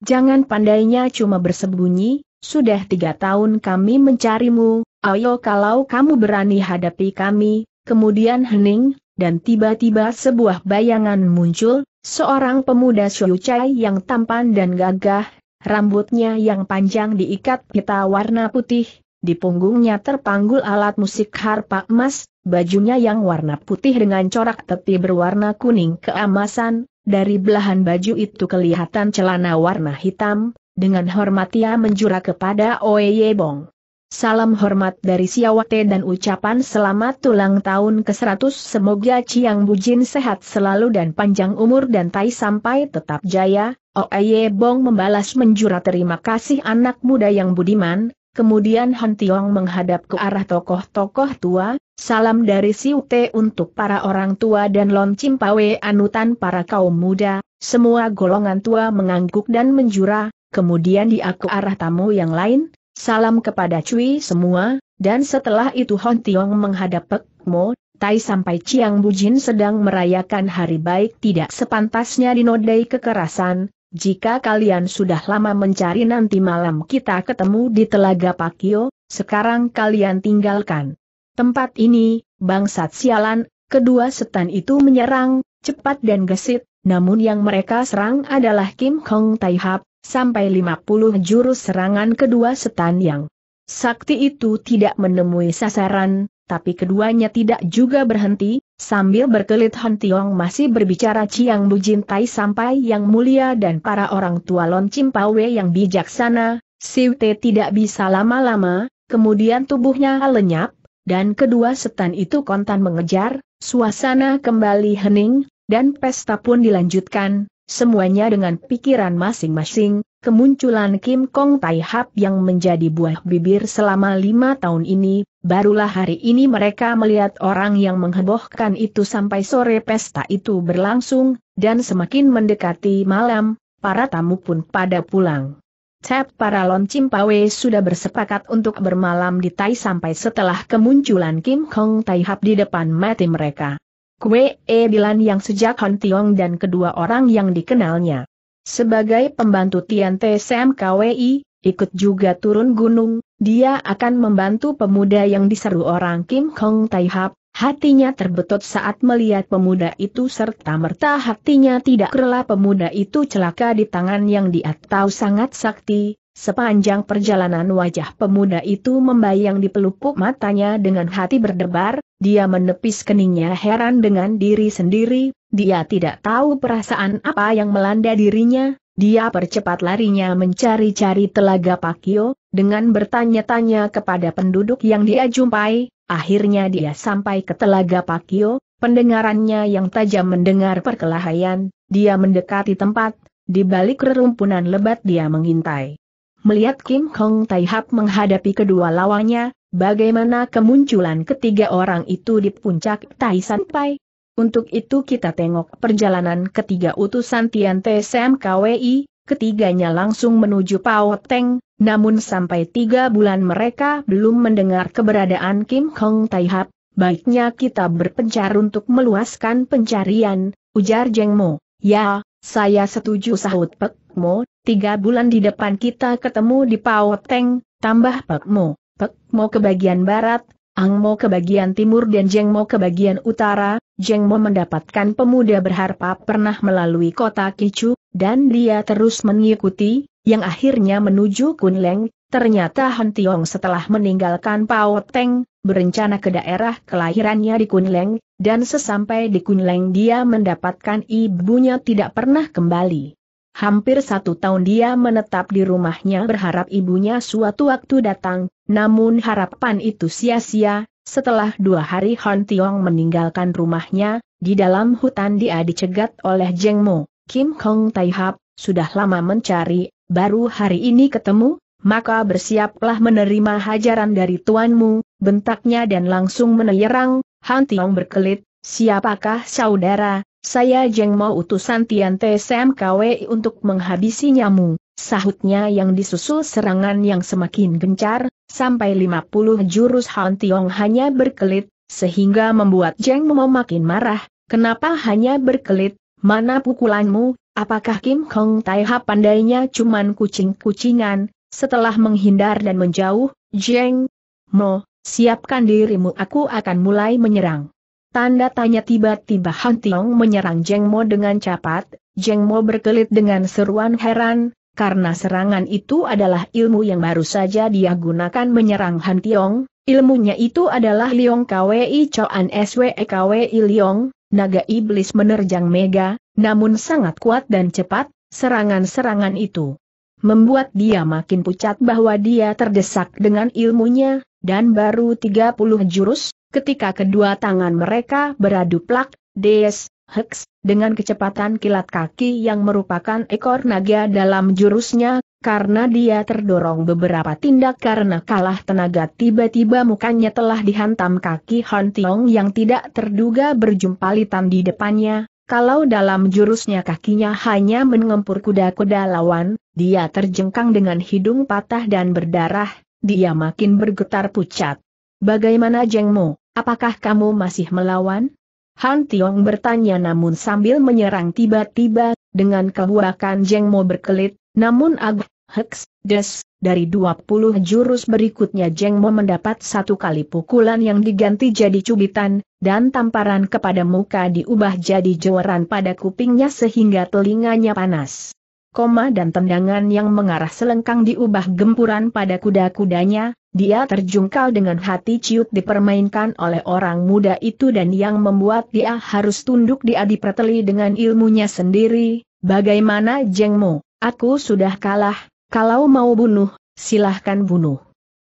jangan pandainya cuma bersembunyi, sudah tiga tahun kami mencarimu, ayo kalau kamu berani hadapi kami, kemudian hening, dan tiba-tiba sebuah bayangan muncul, seorang pemuda Shu Chai yang tampan dan gagah, rambutnya yang panjang diikat pita warna putih, di punggungnya terpanggul alat musik harpa emas, bajunya yang warna putih dengan corak tepi berwarna kuning keemasan, dari belahan baju itu kelihatan celana warna hitam, dengan hormat ia menjura kepada Oye Bong. Salam hormat dari Siawate dan ucapan selamat ulang tahun ke-100 semoga Ciang Bujin sehat selalu dan panjang umur dan tai sampai tetap jaya, Oye Bong membalas menjura terima kasih anak muda yang budiman, Kemudian Han Tiong menghadap ke arah tokoh-tokoh tua, salam dari Siu Te untuk para orang tua dan Lon Cimpawe anutan para kaum muda, semua golongan tua mengangguk dan menjura, kemudian dia ke arah tamu yang lain, salam kepada Cui semua, dan setelah itu Han Tiong menghadap Pek Mo, Tai sampai Chiang Bujin sedang merayakan hari baik. Tidak sepantasnya dinodai kekerasan, jika kalian sudah lama mencari nanti malam kita ketemu di Telaga Pakio, sekarang kalian tinggalkan. Tempat ini, bangsat sialan, kedua setan itu menyerang, cepat dan gesit, namun yang mereka serang adalah Kim Hong Taihap, sampai 50 jurus serangan kedua setan yang sakti itu tidak menemui sasaran, tapi keduanya tidak juga berhenti, sambil berkelit Han Tiong masih berbicara Ciang Bujin Tai sampai yang mulia dan para orang tua Lon Cimpawe yang bijaksana, Siu Te tidak bisa lama-lama, kemudian tubuhnya lenyap, dan kedua setan itu kontan mengejar, suasana kembali hening, dan pesta pun dilanjutkan, semuanya dengan pikiran masing-masing, Kemunculan Kim Kong Tai Hap yang menjadi buah bibir selama lima tahun ini, barulah hari ini mereka melihat orang yang menghebohkan itu sampai sore pesta itu berlangsung, dan semakin mendekati malam, para tamu pun pada pulang. Tap para Lon Cimpawe sudah bersepakat untuk bermalam di Tai sampai setelah kemunculan Kim Kong Tai Hap di depan mati mereka. Kue E Bilan yang sejak Han Tiong dan kedua orang yang dikenalnya. Sebagai pembantu Tian TSM KWI, ikut juga turun gunung, dia akan membantu pemuda yang diseru orang Kim Kong Taihap, hatinya terbetot saat melihat pemuda itu serta merta hatinya tidak rela pemuda itu celaka di tangan yang dia tahu sangat sakti, sepanjang perjalanan wajah pemuda itu membayang di pelupuk matanya dengan hati berdebar, dia menepis keningnya heran dengan diri sendiri, dia tidak tahu perasaan apa yang melanda dirinya, dia percepat larinya mencari-cari telaga Pakio, dengan bertanya-tanya kepada penduduk yang dia jumpai, akhirnya dia sampai ke telaga Pakio, pendengarannya yang tajam mendengar perkelahian, dia mendekati tempat, di balik rerumpunan lebat dia mengintai. Melihat Kim Kong Taihap menghadapi kedua lawannya, bagaimana kemunculan ketiga orang itu di puncak Tai Sanpai, untuk itu kita tengok perjalanan ketiga utusan Tian TSM KWI, ketiganya langsung menuju Pao Teng, namun sampai tiga bulan mereka belum mendengar keberadaan Kim Kong Taihap, baiknya kita berpencar untuk meluaskan pencarian, ujar Jeng Mo. Ya, saya setuju sahut Pek Mo, tiga bulan di depan kita ketemu di Pao Teng, tambah Pek Mo. Pek Mo ke bagian barat, Ang Mo ke bagian timur dan Jeng Mo ke bagian utara, Jeng Mo mendapatkan pemuda berharpa pernah melalui kota Kicu, dan dia terus mengikuti, yang akhirnya menuju Kunleng, ternyata Han Tiong setelah meninggalkan Pao Teng, berencana ke daerah kelahirannya di Kunleng, dan sesampai di Kunleng dia mendapatkan ibunya tidak pernah kembali. Hampir satu tahun dia menetap di rumahnya berharap ibunya suatu waktu datang, namun harapan itu sia-sia, setelah dua hari Han Tiong meninggalkan rumahnya, di dalam hutan dia dicegat oleh Jeng Mo. Kim Kong Taihap, sudah lama mencari, baru hari ini ketemu, maka bersiaplah menerima hajaran dari tuanmu, bentaknya dan langsung menyerang, Han Tiong berkelit, siapakah saudara, saya Jeng Mo utusan Tian TSMKW untuk menghabisi nyamu. Sahutnya yang disusul serangan yang semakin gencar, sampai 50 jurus Han Tiong hanya berkelit, sehingga membuat Jeng Mo makin marah, kenapa hanya berkelit, mana pukulanmu, apakah Kim Kong Tai Ha pandainya cuman kucing-kucingan, setelah menghindar dan menjauh, Jeng Mo, siapkan dirimu aku akan mulai menyerang. Tanda tanya tiba-tiba Han Tiong menyerang Jeng Mo dengan cepat, Jeng Mo berkelit dengan seruan heran, karena serangan itu adalah ilmu yang baru saja dia gunakan menyerang Han Tiong, ilmunya itu adalah Liong KWI Choan SWE KWI Liong, naga iblis menerjang Mega, namun sangat kuat dan cepat, serangan-serangan itu membuat dia makin pucat bahwa dia terdesak dengan ilmunya, dan baru 30 jurus, ketika kedua tangan mereka beradu plak, des, heks, dengan kecepatan kilat kaki yang merupakan ekor naga dalam jurusnya, karena dia terdorong beberapa tindak karena kalah tenaga tiba-tiba mukanya telah dihantam kaki Han Tiong yang tidak terduga berjumpalitan di depannya, kalau dalam jurusnya kakinya hanya mengempur kuda-kuda lawan, dia terjengkang dengan hidung patah dan berdarah, dia makin bergetar pucat. Bagaimana Jengmo, apakah kamu masih melawan? Han Tiong bertanya namun sambil menyerang tiba-tiba, dengan kehuakan Jeng Mo berkelit, namun Ag, Heks, Des, dari 20 jurus berikutnya Jeng Mo mendapat satu kali pukulan yang diganti jadi cubitan, dan tamparan kepada muka diubah jadi jeweran pada kupingnya sehingga telinganya panas. Koma dan tendangan yang mengarah selengkang diubah gempuran pada kuda-kudanya, dia terjungkal dengan hati ciut dipermainkan oleh orang muda itu dan yang membuat dia harus tunduk di adi perteli dengan ilmunya sendiri. Bagaimana Jengmo, aku sudah kalah, kalau mau bunuh, silahkan bunuh.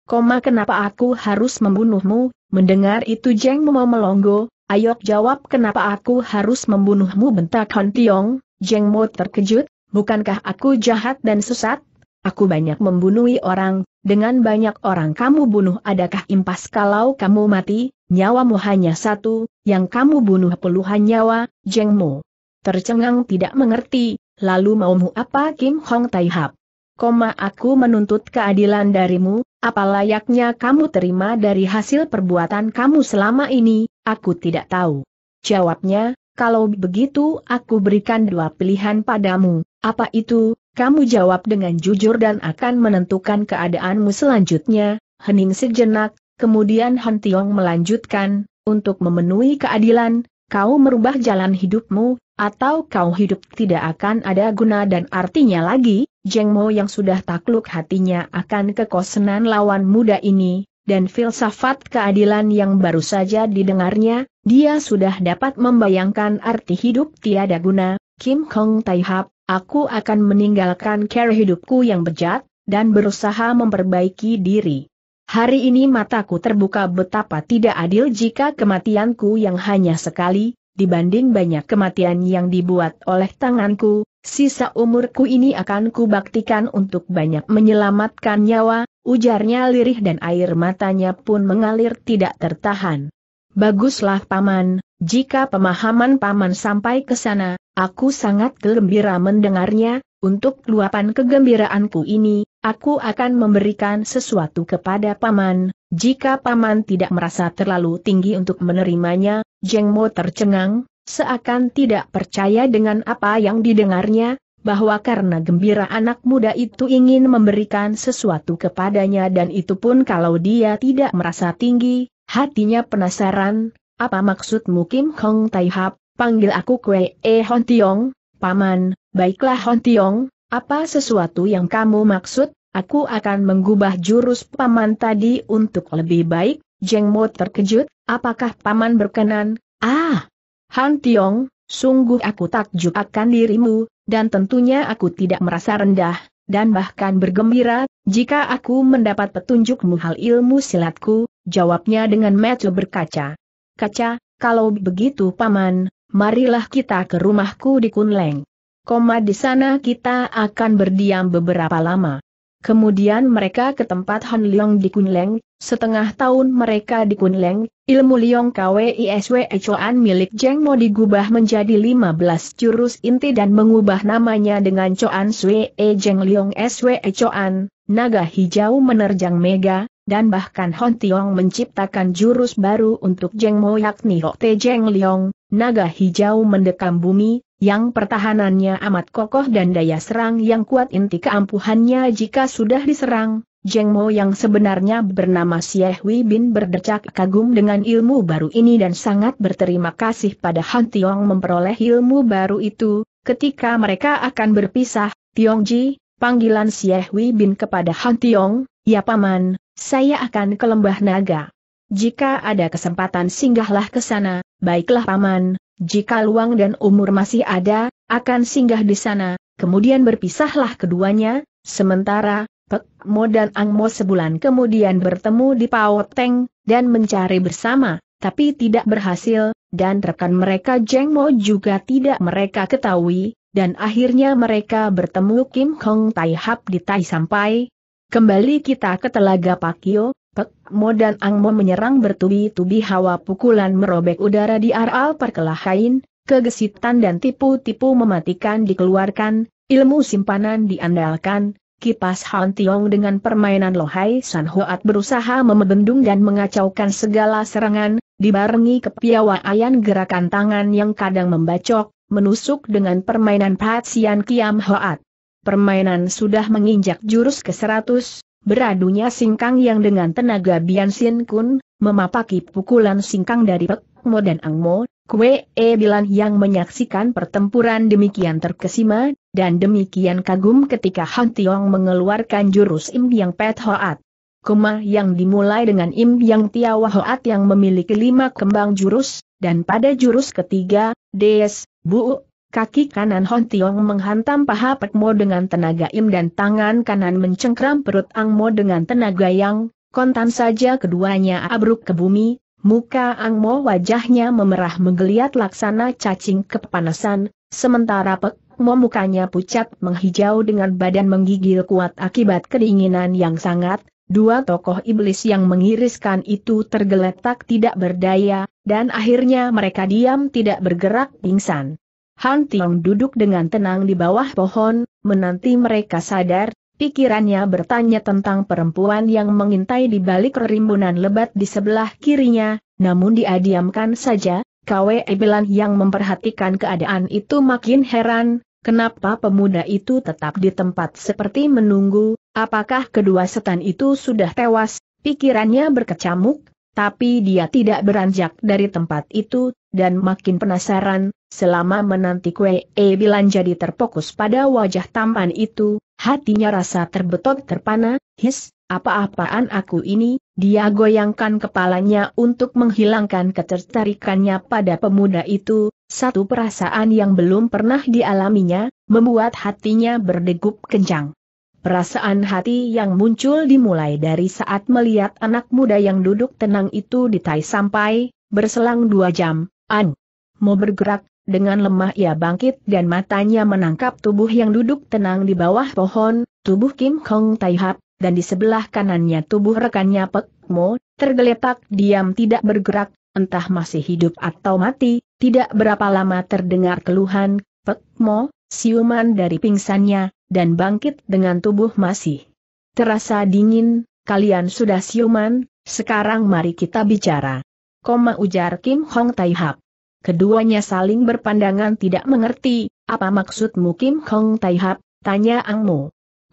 Koma kenapa aku harus membunuhmu, mendengar itu Jeng mau melonggo, ayo jawab kenapa aku harus membunuhmu bentak Han Tiong, Jeng Mo terkejut, bukankah aku jahat dan sesat? Aku banyak membunuhi orang, dengan banyak orang kamu bunuh adakah impas kalau kamu mati, nyawamu hanya satu, yang kamu bunuh puluhan nyawa, Jengmu. Tercengang tidak mengerti, lalu maumu apa Kim Hong Taihap? Koma aku menuntut keadilan darimu, apa layaknya kamu terima dari hasil perbuatan kamu selama ini, aku tidak tahu. Jawabnya, kalau begitu aku berikan dua pilihan padamu, apa itu, kamu jawab dengan jujur dan akan menentukan keadaanmu selanjutnya, hening sejenak, kemudian Han Tiong melanjutkan, untuk memenuhi keadilan, kau merubah jalan hidupmu, atau kau hidup tidak akan ada guna dan artinya lagi, Jeng Mo yang sudah takluk hatinya akan kekosenan lawan muda ini, dan filsafat keadilan yang baru saja didengarnya, dia sudah dapat membayangkan arti hidup tiada guna, Kim Kong Taihap, aku akan meninggalkan cara hidupku yang bejat, dan berusaha memperbaiki diri. Hari ini mataku terbuka betapa tidak adil jika kematianku yang hanya sekali, dibanding banyak kematian yang dibuat oleh tanganku, sisa umurku ini akan kubaktikan untuk banyak menyelamatkan nyawa, ujarnya lirih dan air matanya pun mengalir tidak tertahan. Baguslah paman, jika pemahaman paman sampai ke sana, Aku sangat gembira mendengarnya, untuk luapan kegembiraanku ini, aku akan memberikan sesuatu kepada paman, jika paman tidak merasa terlalu tinggi untuk menerimanya, Jeng Mo tercengang, seakan tidak percaya dengan apa yang didengarnya, bahwa karena gembira anak muda itu ingin memberikan sesuatu kepadanya dan itu pun kalau dia tidak merasa tinggi, hatinya penasaran, apa maksudmu Kim Hong Taihap, Panggil aku Kue E Hon Tiong, Paman, baiklah Hon Tiong, apa sesuatu yang kamu maksud, aku akan mengubah jurus Paman tadi untuk lebih baik, Jeng Mo terkejut, apakah Paman berkenan, ah, Han Tiong, sungguh aku takjub akan dirimu, dan tentunya aku tidak merasa rendah, dan bahkan bergembira, jika aku mendapat petunjukmu hal ilmu silatku, jawabnya dengan mata berkaca. Kaca, kalau begitu paman, marilah kita ke rumahku di Kunleng. Koma di sana kita akan berdiam beberapa lama. Kemudian mereka ke tempat Han Leong di Kunleng, setengah tahun mereka di Kunleng, ilmu Leong KWISW Echoan milik Jeng Mo digubah menjadi 15 jurus inti dan mengubah namanya dengan Choan Swe E Jeng Leong SW Echoan, naga hijau menerjang Mega, dan bahkan Hon Tiong menciptakan jurus baru untuk Jeng Mo yakni Hokte Jeng Leong, naga hijau mendekam bumi, yang pertahanannya amat kokoh dan daya serang yang kuat inti keampuhannya jika sudah diserang. Jeng Mo yang sebenarnya bernama Sieh Hui Bin berdecak kagum dengan ilmu baru ini dan sangat berterima kasih pada Han Tiong memperoleh ilmu baru itu. Ketika mereka akan berpisah, Tiong Ji, Panggilan Sieh Hui Bin kepada Han Tiong, ya paman, saya akan ke lembah naga. Jika ada kesempatan singgahlah ke sana, baiklah paman, jika luang dan umur masih ada, akan singgah di sana, kemudian berpisahlah keduanya, sementara, Pek Mo dan Ang Mo sebulan kemudian bertemu di Pao Teng, dan mencari bersama, tapi tidak berhasil, dan rekan mereka Jeng Mo juga tidak mereka ketahui, dan akhirnya mereka bertemu Kim Hong Tai Hap di Tai Sampai. Kembali kita ke Telaga Pakio, Pek Mo dan Ang Mo menyerang bertubi-tubi hawa pukulan merobek udara di aral perkelahian, kegesitan dan tipu-tipu mematikan dikeluarkan, ilmu simpanan diandalkan, kipas Han Tiong dengan permainan Lohai San Hoat berusaha membendung dan mengacaukan segala serangan, dibarengi kepiawaian gerakan tangan yang kadang membacok, menusuk dengan permainan Pat Sian Kiam Hoat. Permainan sudah menginjak jurus ke seratus, beradunya singkang yang dengan tenaga Bian Sin Kun, memapaki pukulan singkang dari Pek Mo dan Ang Mo, Kue E Bilan yang menyaksikan pertempuran demikian terkesima, dan demikian kagum ketika Han Tiong mengeluarkan jurus Im Yang Pet Hoat. Koma yang dimulai dengan Im Yang Tiawa Hoat yang memiliki lima kembang jurus, dan pada jurus ketiga, Des, Bu, kaki kanan Hon Tiong menghantam paha Pek Mo dengan tenaga im dan tangan kanan mencengkram perut Ang Mo dengan tenaga yang, kontan saja. Keduanya abruk ke bumi, muka Ang Mo wajahnya memerah menggeliat laksana cacing kepanasan, sementara Pek Mo mukanya pucat menghijau dengan badan menggigil kuat akibat kedinginan yang sangat, Dua tokoh iblis yang mengiriskan itu tergeletak tidak berdaya, dan akhirnya mereka diam tidak bergerak pingsan. Han Tiong duduk dengan tenang di bawah pohon, menanti mereka sadar, pikirannya bertanya tentang perempuan yang mengintai di balik rimbunan lebat di sebelah kirinya, namun dia diamkan saja, Kwe Ebelan yang memperhatikan keadaan itu makin heran, Kenapa pemuda itu tetap di tempat seperti menunggu, apakah kedua setan itu sudah tewas, pikirannya berkecamuk, tapi dia tidak beranjak dari tempat itu, dan makin penasaran, selama menanti kue E Bilan jadi terfokus pada wajah tampan itu, hatinya rasa terbetot terpana, his, apa-apaan aku ini, dia goyangkan kepalanya untuk menghilangkan ketertarikannya pada pemuda itu, satu perasaan yang belum pernah dialaminya, membuat hatinya berdegup kencang. Perasaan hati yang muncul dimulai dari saat melihat anak muda yang duduk tenang itu di Tai sampai, berselang dua jam, An. Mau bergerak, dengan lemah ia bangkit dan matanya menangkap tubuh yang duduk tenang di bawah pohon, tubuh Kim Kong Tai Hap, dan di sebelah kanannya tubuh rekannya Pek Mo, tergeletak diam tidak bergerak, entah masih hidup atau mati, tidak berapa lama terdengar keluhan, Pek Mo, siuman dari pingsannya, dan bangkit dengan tubuh masih terasa dingin, kalian sudah siuman, sekarang mari kita bicara. Koma ujar Kim Hong Tai Hap. Keduanya saling berpandangan tidak mengerti, apa maksudmu Kim Hong Tai Hap, tanya Ang Mo.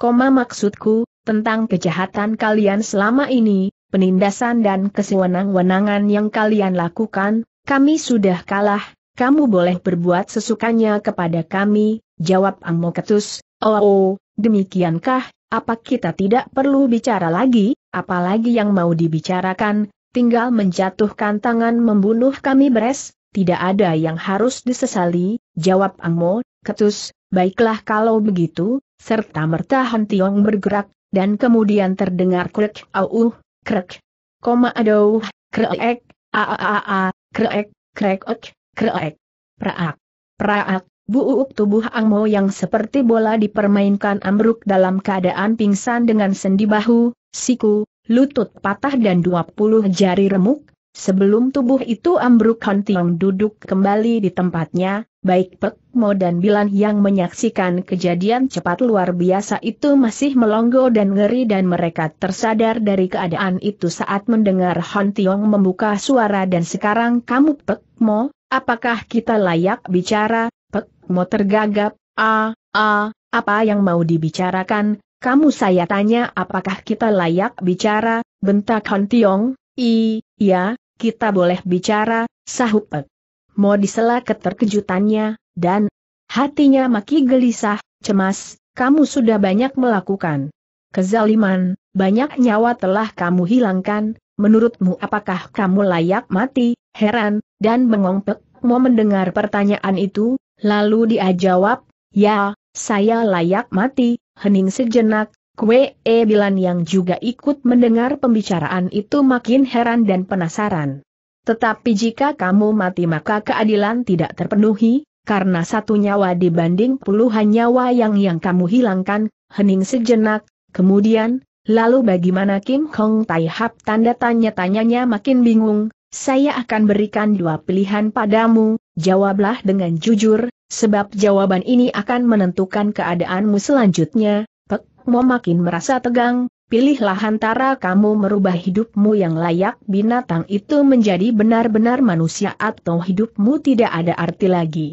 Koma maksudku, tentang kejahatan kalian selama ini, penindasan dan kesewenang-wenangan yang kalian lakukan, kami sudah kalah, kamu boleh berbuat sesukanya kepada kami, jawab Angmo Ketus, oh, oh demikiankah, apa kita tidak perlu bicara lagi, apalagi yang mau dibicarakan, tinggal menjatuhkan tangan membunuh kami beres, tidak ada yang harus disesali, jawab Angmo, Ketus, baiklah kalau begitu, serta merta Tiong bergerak, dan kemudian terdengar krek au krek, koma aduh, krek, a a a a, krek, krek krek, praak, praak, buuk tubuh Angmo yang seperti bola dipermainkan ambruk dalam keadaan pingsan dengan sendi bahu, siku, lutut patah dan 20 jari remuk, Sebelum tubuh itu ambruk Tiong duduk kembali di tempatnya, baik Pek Mo dan Bilan yang menyaksikan kejadian cepat luar biasa itu masih melonggo dan ngeri dan mereka tersadar dari keadaan itu saat mendengar Tiong membuka suara dan sekarang kamu Pek Mo, apakah kita layak bicara, Pek Mo tergagap, a, a, apa yang mau dibicarakan, kamu saya tanya apakah kita layak bicara, bentak Tiong, i, iya, kita boleh bicara, sahut Pek. Mo disela keterkejutannya, dan hatinya makin gelisah, cemas, kamu sudah banyak melakukan kezaliman, banyak nyawa telah kamu hilangkan, menurutmu apakah kamu layak mati, heran, dan bengong Pek mau mendengar pertanyaan itu, lalu dia jawab, ya, saya layak mati, hening sejenak, Kwe E Bilan yang juga ikut mendengar pembicaraan itu makin heran dan penasaran. Tetapi jika kamu mati maka keadilan tidak terpenuhi, karena satu nyawa dibanding puluhan nyawa yang yang kamu hilangkan, hening sejenak, kemudian, lalu bagaimana Kim Hong Tai Hap tanda tanya-tanyanya makin bingung, saya akan berikan dua pilihan padamu, jawablah dengan jujur, sebab jawaban ini akan menentukan keadaanmu selanjutnya, Mo makin merasa tegang, pilihlah antara kamu merubah hidupmu yang layak binatang itu menjadi benar-benar manusia atau hidupmu tidak ada arti lagi.